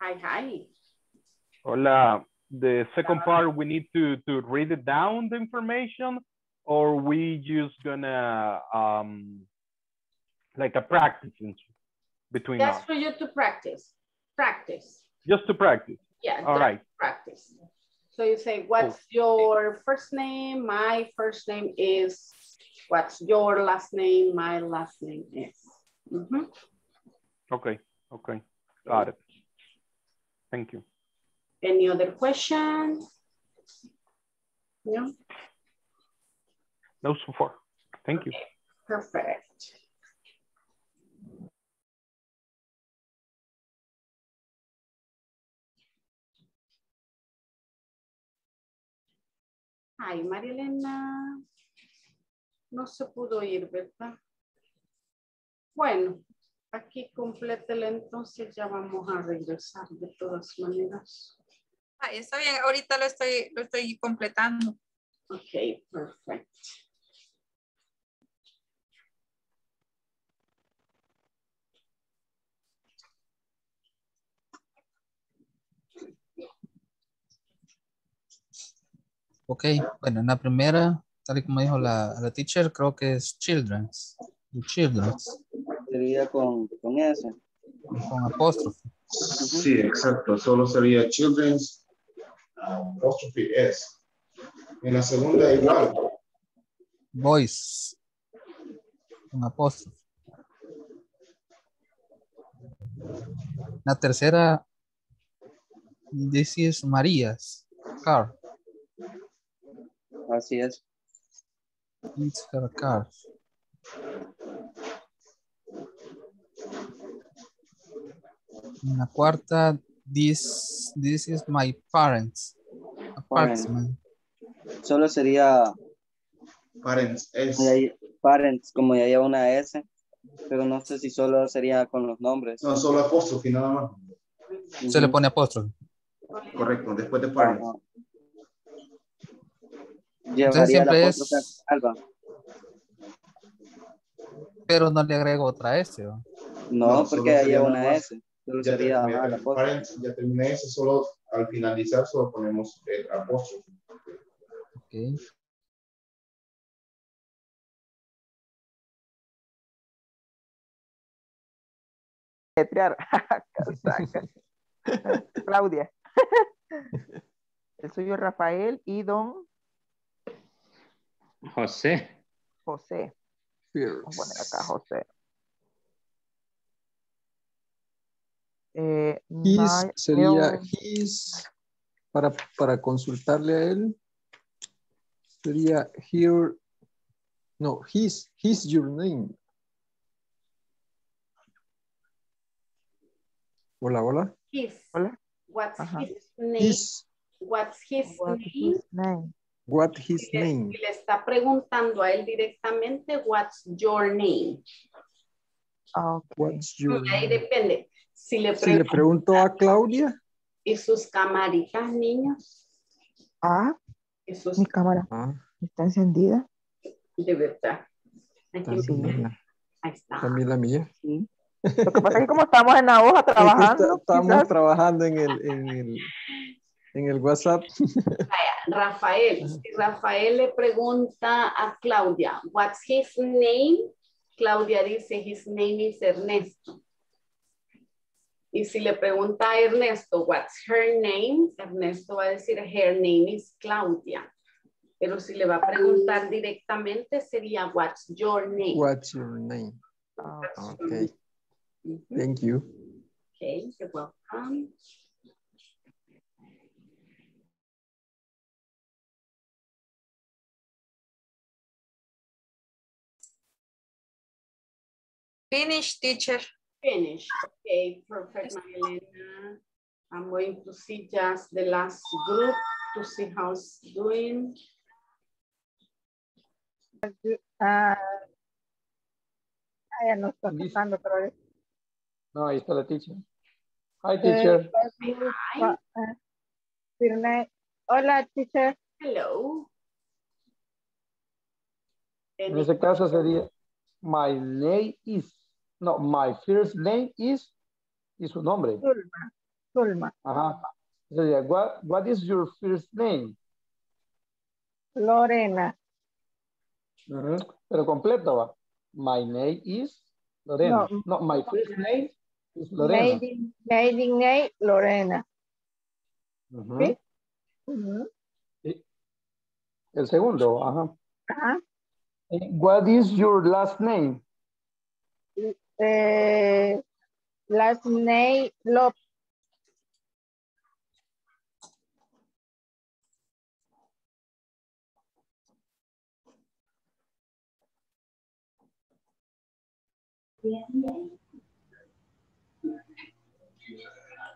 Hi, hi. hola. The second part, we need to, to read it down, the information, or we just gonna, um, like a practice between us, Just for you to practice. Practice. just to practice. Yeah. All right. Practice. So you say, what's your first name? My first name is, what's your last name? My last name is. Mhm. Okay, okay, got it. Thank you. Any other questions? No? No so far. Thank you. Perfect. Ay, Marilena. No se pudo ir, ¿verdad? Bueno, aquí complétela entonces, ya vamos a regresar de todas maneras. Ay, está bien, ahorita lo estoy, lo estoy completando. Ok, perfecto. Ok, bueno, en la primera, tal y como dijo la, la teacher, creo que es children's. The children's. Sería con, con S. Con apóstrofe. Sí, exacto. Solo sería children's apostrophe S. En la segunda igual. Boys. Con apóstrofe. La tercera, this is Maria's car. Así es. It's her car. En la cuarta, this, this is my parents. Apartment. Solo sería Parents S. como ya- parents, como ya lleva una S, pero no sé si solo sería con los nombres. No, solo apóstrofe nada más. Se le pone apóstrofe. Correcto, después de parents. Llevaría siempre la es- alba. Pero no le agrego otra S. ¿no? Porque sería lleva una más. S. Solo Ya sería terminé, la ya terminé eso, solo al finalizar solo ponemos el apóstrofe. Ok. Letrear. Casaca. Claudia. El suyo Rafael y don José. José. Vamos a poner acá José. Eh, His my- sería his, para, para consultarle a él, sería here, no, his, his your name. Hola, hola. His. What's Ajá. his name? His, What's his What is name? his name? What his le- name. le está preguntando a él directamente, what's your name? Ah, ok. What's your Y ahí name? depende. Si le Si le pregunto a Claudia, ¿y sus camaritas, niños? Ah, ¿Y sus mi cámara ah, está encendida. de verdad? Aquí la- Ahí está. también la mía. Sí. Lo que pasa es que como estamos en la hoja Es que trabajando, está- estamos quizás- trabajando en el, en el, en el WhatsApp. Rafael, si Rafael le pregunta a Claudia, what's his name? Claudia dice, his name is Ernesto. Y si le pregunta a Ernesto, what's her name? Ernesto va a decir, her name is Claudia. Pero si le va a preguntar directamente, sería, what's your name? What's your name? What's your Okay, name? Thank you. Okay, you're welcome. Finish, teacher. Finish. Okay, perfect, Marilena. I'm going to see just the last group to see how it's doing. Ah, ah, ya no está tocando, pero No, ahí está la teacher. Hi, teacher. Uh, your name- Hola, teacher. Hello. En ese caso sería, my name is, no, my first name is, y su nombre. Zulma. Zulma. Ajá. Sería, what, what is your first name? Lorena. Ujú. Pero completo va. My name is Lorena. No. No, my first name is Lorena. Maiden, maiden name, Lorena. Ujú. ¿Sí? Ujú. Sí. El segundo, ajá. Ajá. Eh, What is your last name? Eh, last name, Lop.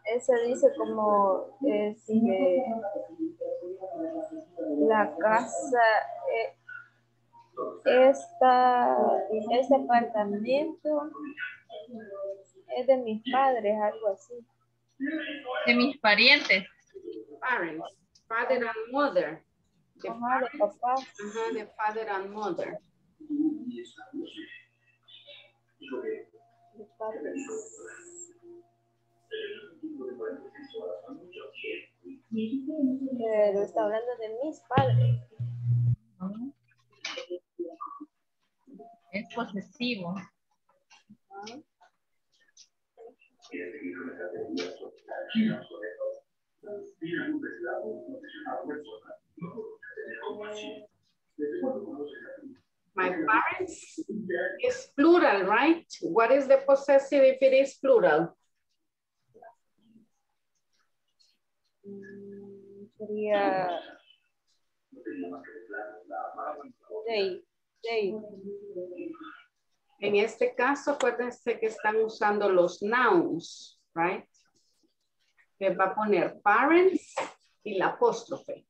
Ese dice como este, la casa, eh, esta, este apartamento es de mis padres, algo así. De mis parientes. Parents, father and mother. The Ajá, de papás. Ajá, the father and mother. De padres. Pero está hablando de mis padres. Es posesivo. My parents is plural, right? What is the possessive if it is plural? Mm, Sería they, En este caso, acuérdense que están usando los nouns, right? Que va a poner parents y la apóstrofe.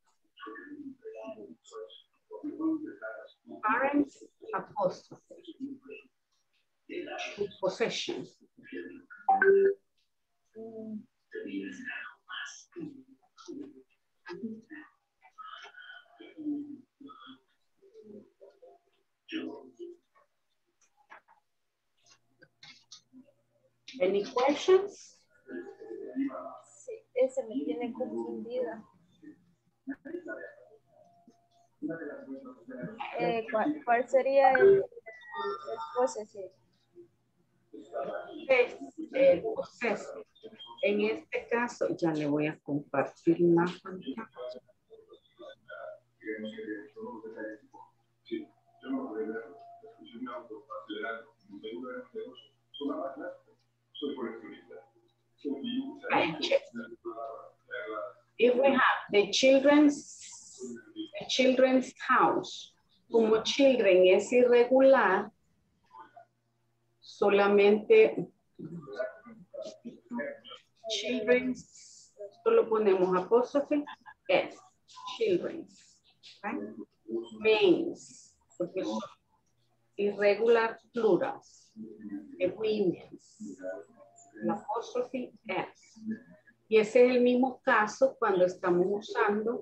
Parents, apóstrofe. Possession. Any questions? Sí, ese me tiene confundida. Eh, ¿cuál, cuál sería el, el posesivo? Es el possessive. En este caso, ya le voy a compartir la pantalla. If we have the children's, the children's house, como children es irregular, solamente children's, solo ponemos apóstrofe, s, children's, right? Irregular plurals, women's, la apóstrofe s. Y ese es el mismo caso cuando estamos usando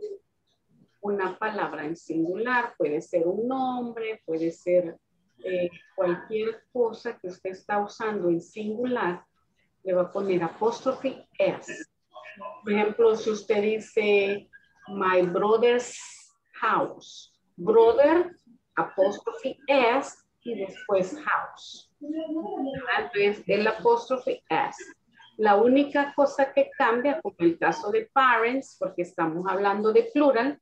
una palabra en singular. Puede ser un nombre, puede ser eh, cualquier cosa que usted está usando en singular, le va a poner apóstrofe s. Por ejemplo, si usted dice my brother's house, brother, apóstrofe s y después house. Entonces, el apóstrofe s. La única cosa que cambia, como el caso de parents, porque estamos hablando de plural,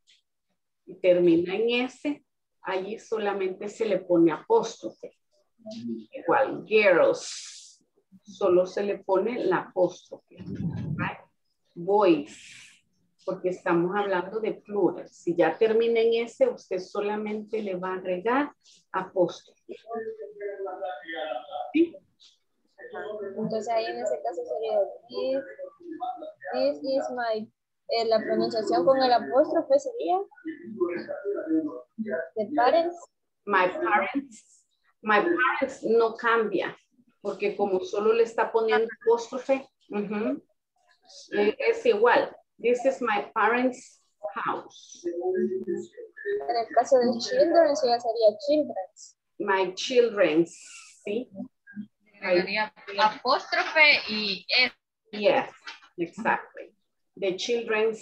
y termina en S, allí solamente se le pone apóstrofe. Igual, girls, solo se le pone la apóstrofe. Boys, porque estamos hablando de plural. Si ya termina en S, usted solamente le va a agregar apóstrofe. ¿Sí? Entonces ahí en ese caso sería this, this is my, eh, la pronunciación con el apóstrofe sería de parents. My parents, my parents no cambia, porque como solo le está poniendo apóstrofe, Es igual. This is my parents' house. En el caso de children, ya sería children's. My children's, ¿sí? Agregaría apóstrofe y es. Yes, exactly. The children's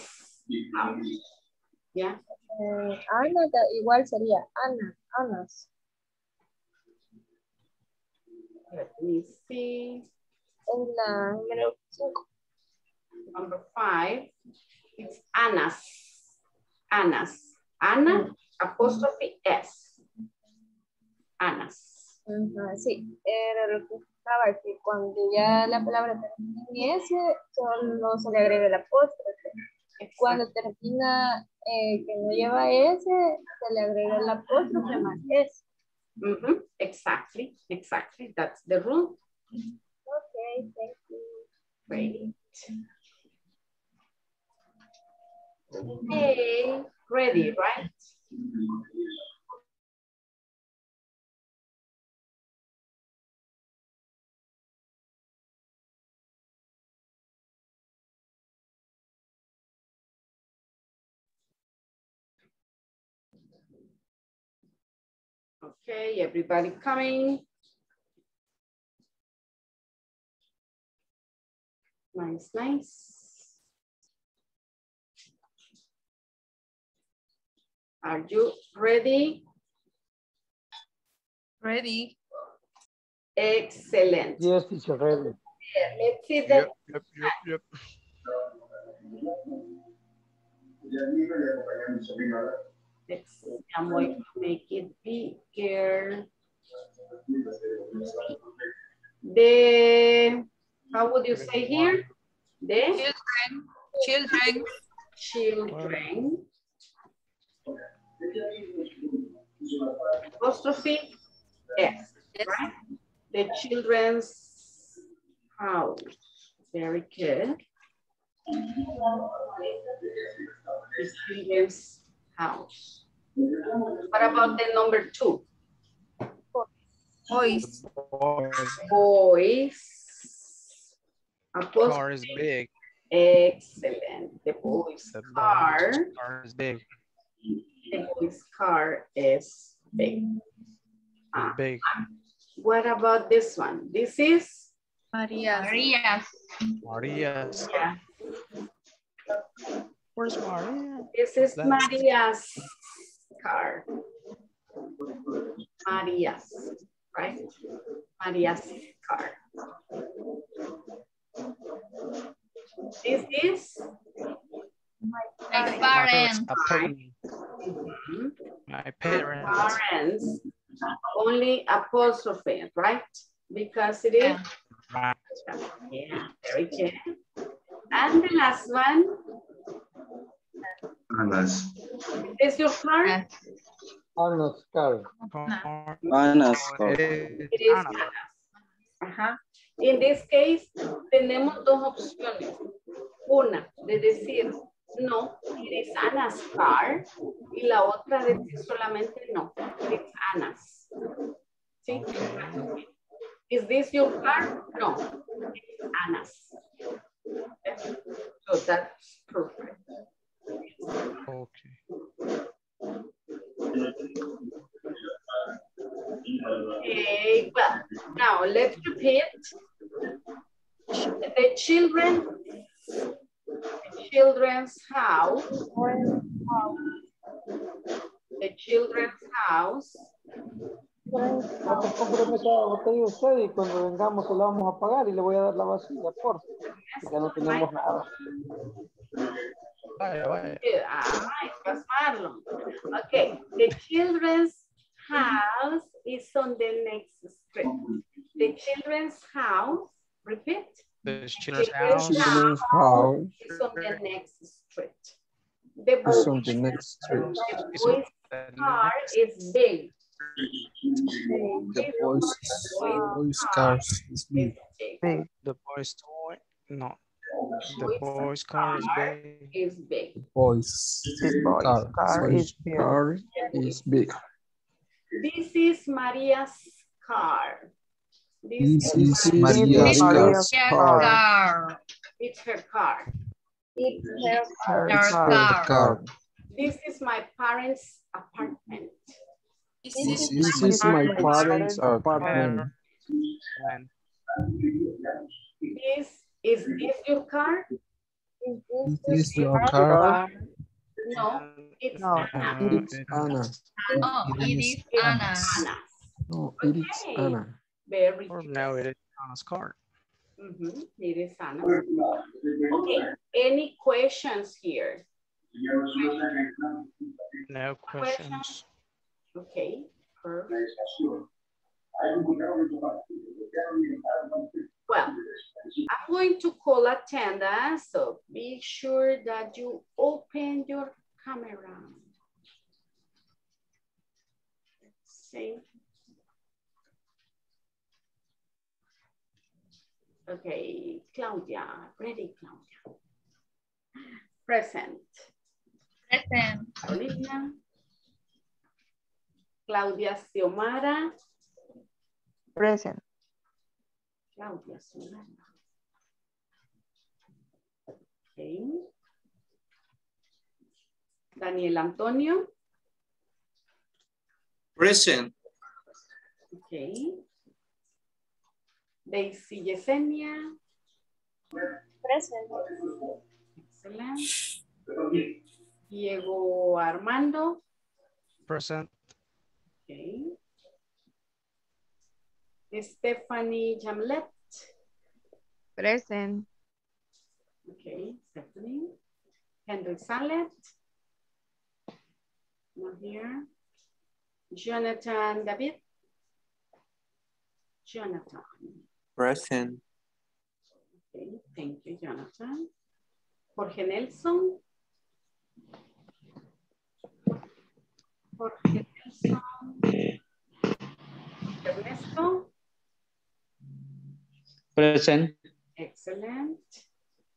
house. Yeah. Eh, Ana da- igual sería Ana, Anas. Let me see. En la número 5. Number five, it's Anas. Anas. Ana, apostrophe S. Anas. Sí, era lo que estaba, que cuando ya la palabra termina en S, solo se le agrega el apóstrofe. Cuando termina eh, que no lleva S, se le agrega el apóstrofe más S. Mhm, Exactly, exactly. That's the rule. Okay, thank you. Great. Okay, ready, right? Okay, everybody coming. Nice, nice. Are you ready? Ready. Excellent. Yes, teacher, ready. Let's see the Yep, yep, yep. Let's, I'm going to make it bigger. The, how would you say here? The Children. children. Apostrophe S, right? The children's house. Very good. The children's house. What about the number two? Boys. Boys. Car Apostrophe is big. Excellent. The boy's The car, Car is big. The boy's car is big. Ah, Big. What about this one? This is María. Marías. Maria's. yeah, Where's Maria? this is That's- Maria's car. Maria's, right? Maria's car. This is My parents. My parents. parents, only apostrophe, right? Because it is Right. Yeah, very good. And the last one, Anas. is your car? Anna's car. Car Anna's car. is It is. Ajá. In this case, tenemos dos opciones. Una, de decir, no, it is Anna's car. Y la otra, decir solamente no, it is Anna's. ¿Sí? Is this your car? No, it's Anna's. So that's perfect. Okay. Okay, well, now let's repeat. The children, children's house, the children's house, botella usted y cuando vengamos se la vamos a pagar y le voy a dar la vacía, por Ya no tenemos nada. Vaya, vaya. Ay, pues Marlon. Okay, the children's house is on the next street. The children's house, repeat. The children's Children's house. Children's house is on the next street. The is on boy's, the next street. the boy's car is big. The boys, boys' cars is big. The boy's toy. No. The boy's car is big. Is big. Boys' The boy's car. car is big. car is big. This is Maria's car. This is This is Maria's Maria's car. car. It's her car. It's her Her Her car. car. This is my parents' apartment. This This is is, this is my parents' apartment. When This is this your car? This is your car. No, it's No. Anna. It's Anna. Oh, it is It's Anna's. Anna. No, it is Okay. Anna. Very or good. now it is Anna's car. Mhm, It is Anna. Okay, any questions here? No questions. Okay, perfect. Well, I'm going to call attendance, so be sure that you open your camera. See? Okay, Claudia, ready, Claudia? Present. Present. Carolina. Claudia Xiomara. Present. Claudia Xiomara. Okay. Daniel Antonio. Present. Okay. Daisy Yesenia. Present. Excelente. Diego Armando. Present. Okay. Stephanie Jamlet. Present. Okay, Stephanie. Henry Salet. Not here. Jonathan David. Jonathan. Present. Okay, thank you, Jonathan. Jorge Nelson. Jorge Nelson. Ernesto. Present. Excellent.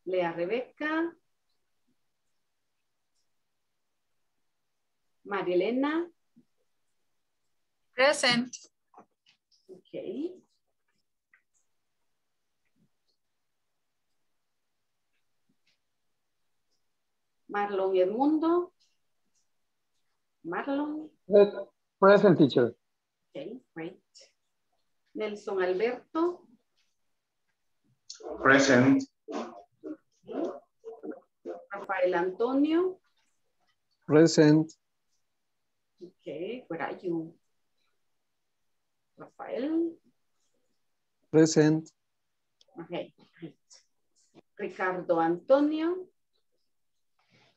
Lea Rebeca. Marilena. Present. Okay. Marlon Edmundo. Marlon. Present teacher. Okay, great. Nelson Alberto. Present. Rafael Antonio. Present. Okay, where are you? Rafael. Present. Okay, great. Ricardo Antonio.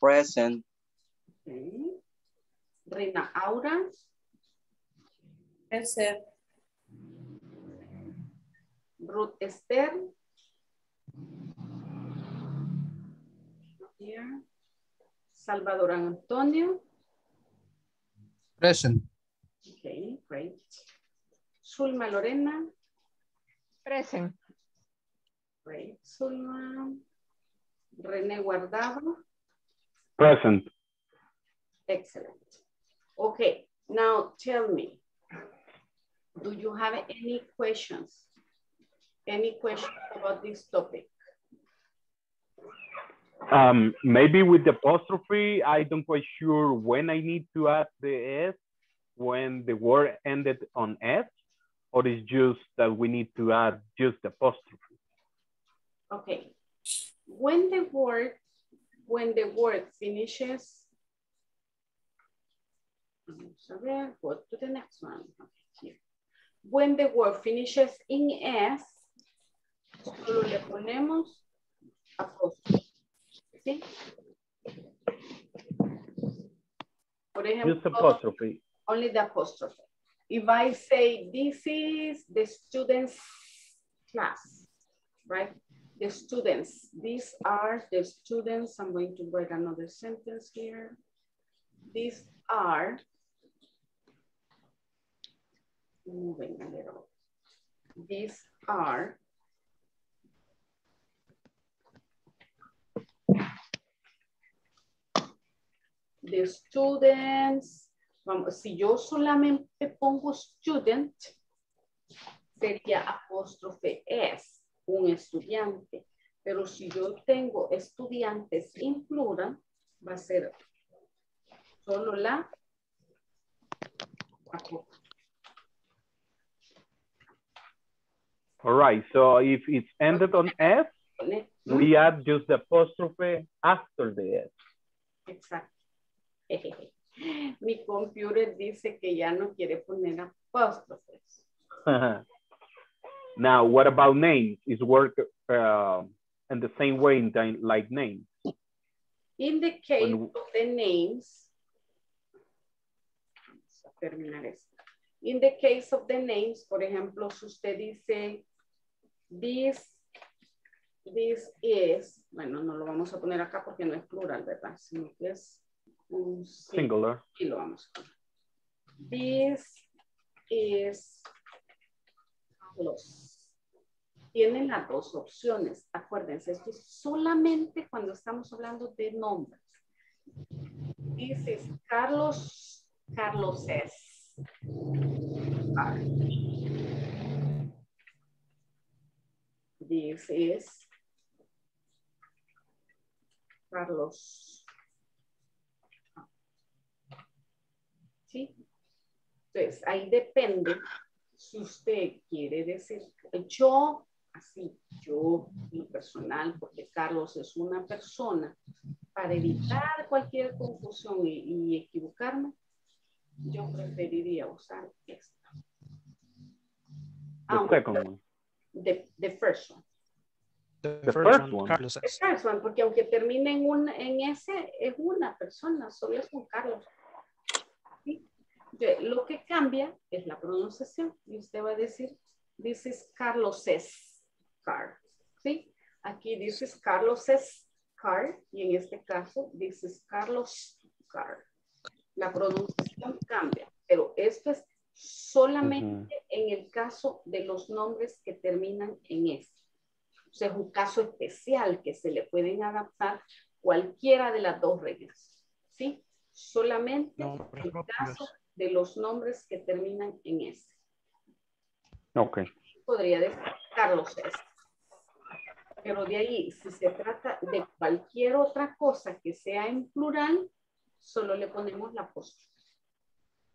Present. Okay. Reina Aura. Present. Ruth Esther. Here. Salvador Antonio. Present. Okay, great. Zulma Lorena. Present. Great. Zulma. René Guardado. Present. Excellent. Okay, now tell me, do you have any questions? Any questions about this topic? Um, maybe with the apostrophe, I don't quite sure when I need to add the S, when the word ended on S, or it's just that we need to add just the apostrophe. Okay. When the word, when the word finishes, ver, go to the next one. Okay. When the word finishes in S, solo le ponemos apóstrofe. ¿Sí? Por ejemplo, Just apostrophe. only the apostrophe. If I say this is the student's class, right? The students, these are the students. I'm going to write another sentence here. These are, mm, moving a little. These are the students, vamos, si yo solamente pongo student, sería apóstrofe S, un estudiante. Pero si yo tengo estudiantes en plural, va a ser solo la. All right. So if it's ended on S, we add just the apostrophe after the S. Exacto. Mi computer dice que ya no quiere poner apóstrofes. now, what about names? Is work uh, in the same way in the, like names? In the case When- of the names, vamos a terminar esto. In the case of the names, por ejemplo, si usted dice, this, this is, bueno, no lo vamos a poner acá porque no es plural, ¿verdad? Sino que es un Singular. Y lo vamos a poner. This is Carlos. Tienen las dos opciones. Acuérdense, esto es solamente cuando estamos hablando de nombres. Is Carlos, Carlos es. Is Carlos. ¿Sí? Entonces, ahí depende si usted quiere decir yo, así, yo, mi personal, porque Carlos es una persona, para evitar cualquier confusión y, y equivocarme, yo preferiría usar esta. The Aunque- second one. the, the first one. The, The first, first one. Carlos The first one, porque aunque termine en, un, en ese, es una persona, solo es un Carlos. Lo que cambia es la pronunciación. Y usted va a decir, this is Carlos S. car. ¿Sí? Aquí this is Carlos S. car. Y en este caso, this is Carlos car. La pronunciación cambia. Pero esto es solamente en el caso de los nombres que terminan en S. O sea, es un caso especial que se le pueden adaptar cualquiera de las dos reglas. ¿Sí? Solamente Nombres el propios. caso de los nombres que terminan en S. Okay. Podría decir Carlos S. Pero de ahí, si se trata de cualquier otra cosa que sea en plural, solo le ponemos la apóstrofe.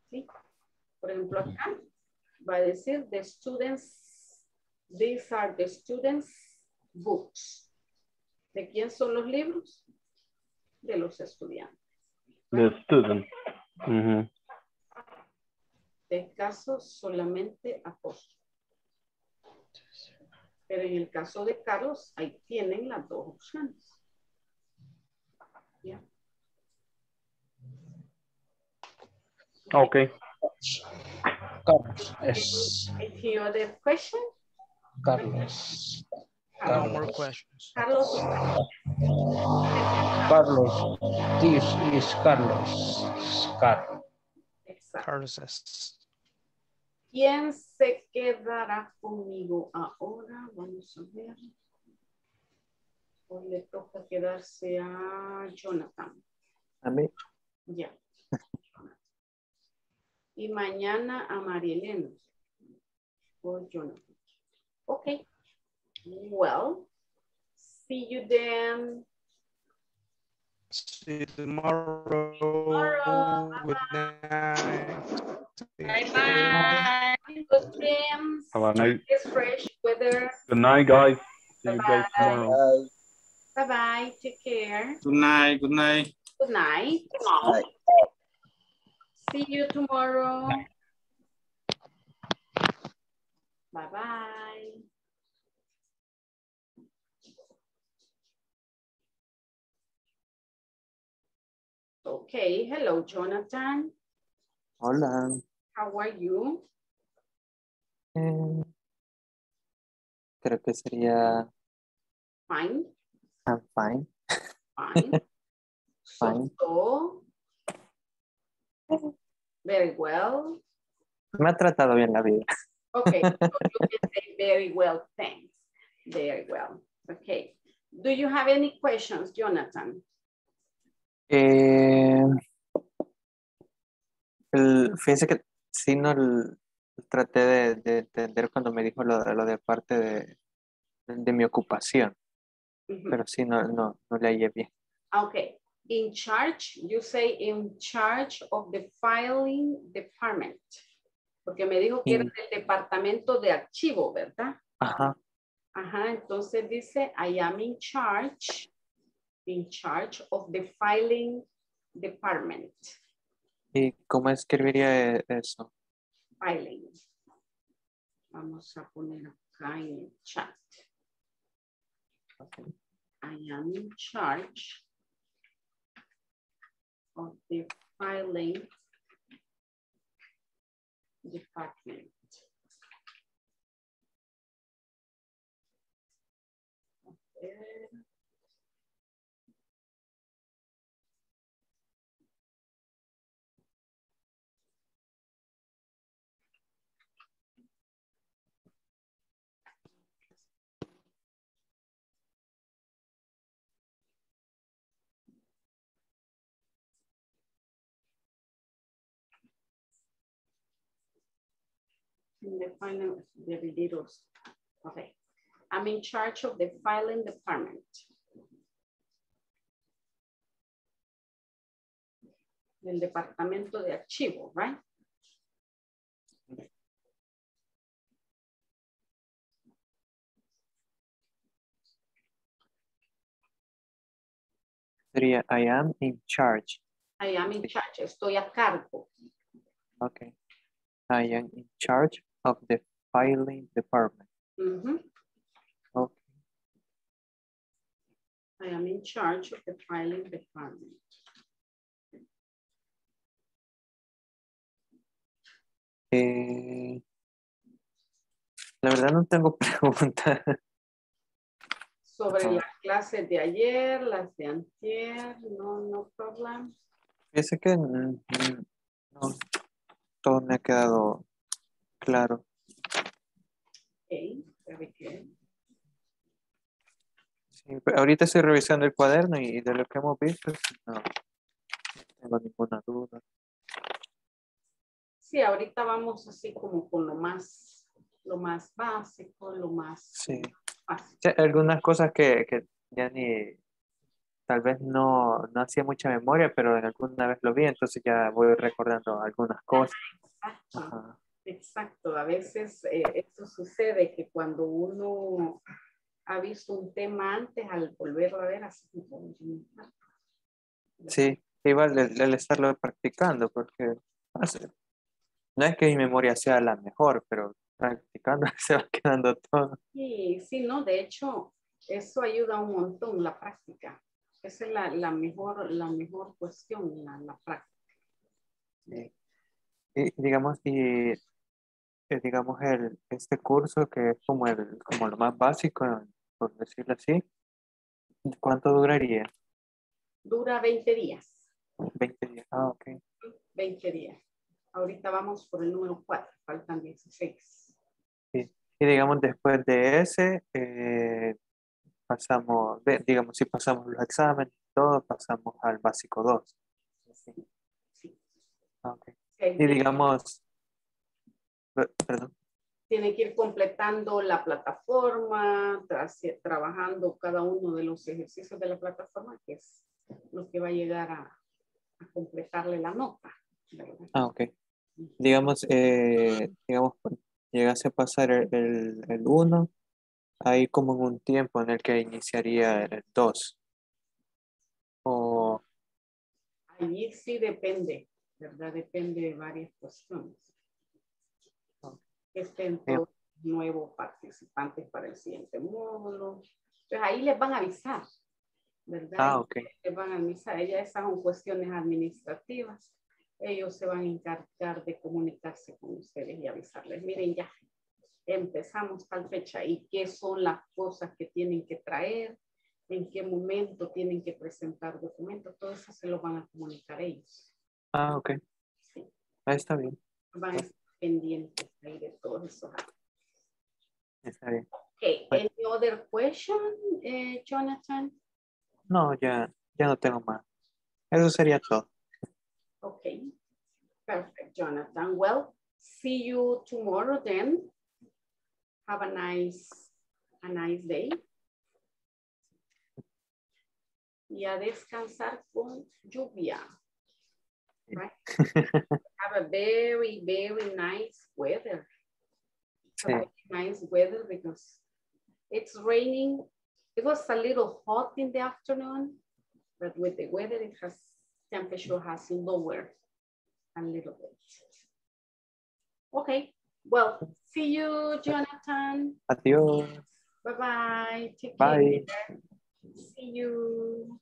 ¿Sí? Por ejemplo, acá va a decir the students, these are the students books. ¿De quién son los libros? De los estudiantes. The student. Mhm. De caso solamente apóstrofe. Pero en el caso de Carlos, ahí tienen las dos opciones. ¿Ya? Okay. Carlos S. Any other question? Carlos. No more Carlos. questions. Carlos, Carlos. This is Carlos. Carlos. exacto. Carlos. ¿Quién se quedará conmigo ahora? Vamos a ver. Hoy le toca quedarse a Jonathan. A mí. Ya. Y mañana a María Elena. O Jonathan. Ok. Well, see you then. See you tomorrow. Tomorrow. Good night. Bye bye. Good dreams. Have a nice, It's fresh weather. good night, guys. See you guys Bye. tomorrow. Bye bye. Take care. Good night, good night. Good night. See you tomorrow. Bye bye. Okay, hello, Jonathan. Hola. How are you? Eh, creo que sería Fine, I'm fine. fine. Fine. So, very well. Me ha tratado bien la vida. Okay, so you can say very well, thanks. Very well. Okay. Do you have any questions, Jonathan? Eh, el, fíjense que sí no traté de, de entender cuando me dijo lo, de- lo de parte de, de mi ocupación. pero sí, no, no, no le hallé bien. Okay. In charge, you say in charge of the filing department. Porque me dijo que era del departamento de archivo, ¿verdad? Ajá, Ajá, entonces dice, I am in charge, in charge of the filing department. ¿Y cómo escribiría e- eso? Filing. Vamos a poner acá en el chat. I am in charge of the filing department. In the final, the details. Okay. I'm in charge of the filing department. Del departamento de archivo, right? Sería I am in charge. I am in charge, estoy a cargo. Okay. I am in charge of the filing department. Mhm. Okay. I am in charge of the filing department. Eh, la verdad no tengo pregunta. Sobre las clases de ayer, las de antier, no, no problem. Fíjese que mm, mm, no, todo me ha quedado claro. Okay, very good. Sí, ahorita estoy revisando el cuaderno y de lo que hemos visto, no, no tengo ninguna duda. Sí, ahorita vamos así como con lo más, lo más básico, lo más Sí. fácil. Sí, algunas cosas que, que ya ni, tal vez no, no hacía mucha memoria, pero en alguna vez lo vi, entonces ya voy recordando algunas cosas. Exacto, Ajá. Exacto. A veces eh, esto sucede que cuando uno ha visto un tema antes, al volverlo a ver, así como... Sí, igual el, el estarlo practicando, porque no es que mi memoria sea la mejor, pero practicando se va quedando todo. Sí, sí, no, de hecho, eso ayuda un montón, la práctica. Esa es la, la mejor, la mejor cuestión, la, la práctica. Sí. Y digamos, y eh, digamos el, este curso que es como el, como lo más básico, por decirlo así, ¿cuánto duraría? Dura 20 días, 20 días. Ah, ok. 20 días. Ahorita vamos por el número 4, faltan 16. Sí. Y digamos, después de ese, eh, pasamos, de- digamos, si pasamos los exámenes todo, pasamos al básico 2. Ah, ok. Y digamos, perdón, Tiene que ir completando la plataforma, tra- trabajando cada uno de los ejercicios de la plataforma, que es lo que va a llegar a, a completarle la nota. ¿verdad? ah, ok. Digamos, eh, digamos, cuando llegase a pasar el, el, el 1, hay como un tiempo en el que iniciaría el 2. O, Allí sí depende, ¿verdad? Depende de varias cuestiones. Estén todos nuevos participantes para el siguiente módulo. Pues ahí les van a avisar, ¿verdad? Ah, ok. Les van a avisar. Ya esas son cuestiones administrativas. Ellos se van a encargar de comunicarse con ustedes y avisarles. Miren, ya empezamos tal fecha y qué son las cosas que tienen que traer, en qué momento tienen que presentar documentos, todo eso se lo van a comunicar ellos. ah, ok. Ah, está bien, Van a estar pendientes ahí de todos esos. está bien. Okay, any other question, eh, Jonathan? No, ya, ya no tengo más. Eso sería todo. Okay, perfect, Jonathan. Well, see you tomorrow then. Have a nice, a nice day. y a descansar con lluvia. Right? Have a very, very nice weather. Very nice weather because it's raining. It was a little hot in the afternoon, but with the weather, it has temperature has lowered a little bit. Okay, well, see you, Jonathan. Adiós. Bye-bye. Take Bye. care. See you.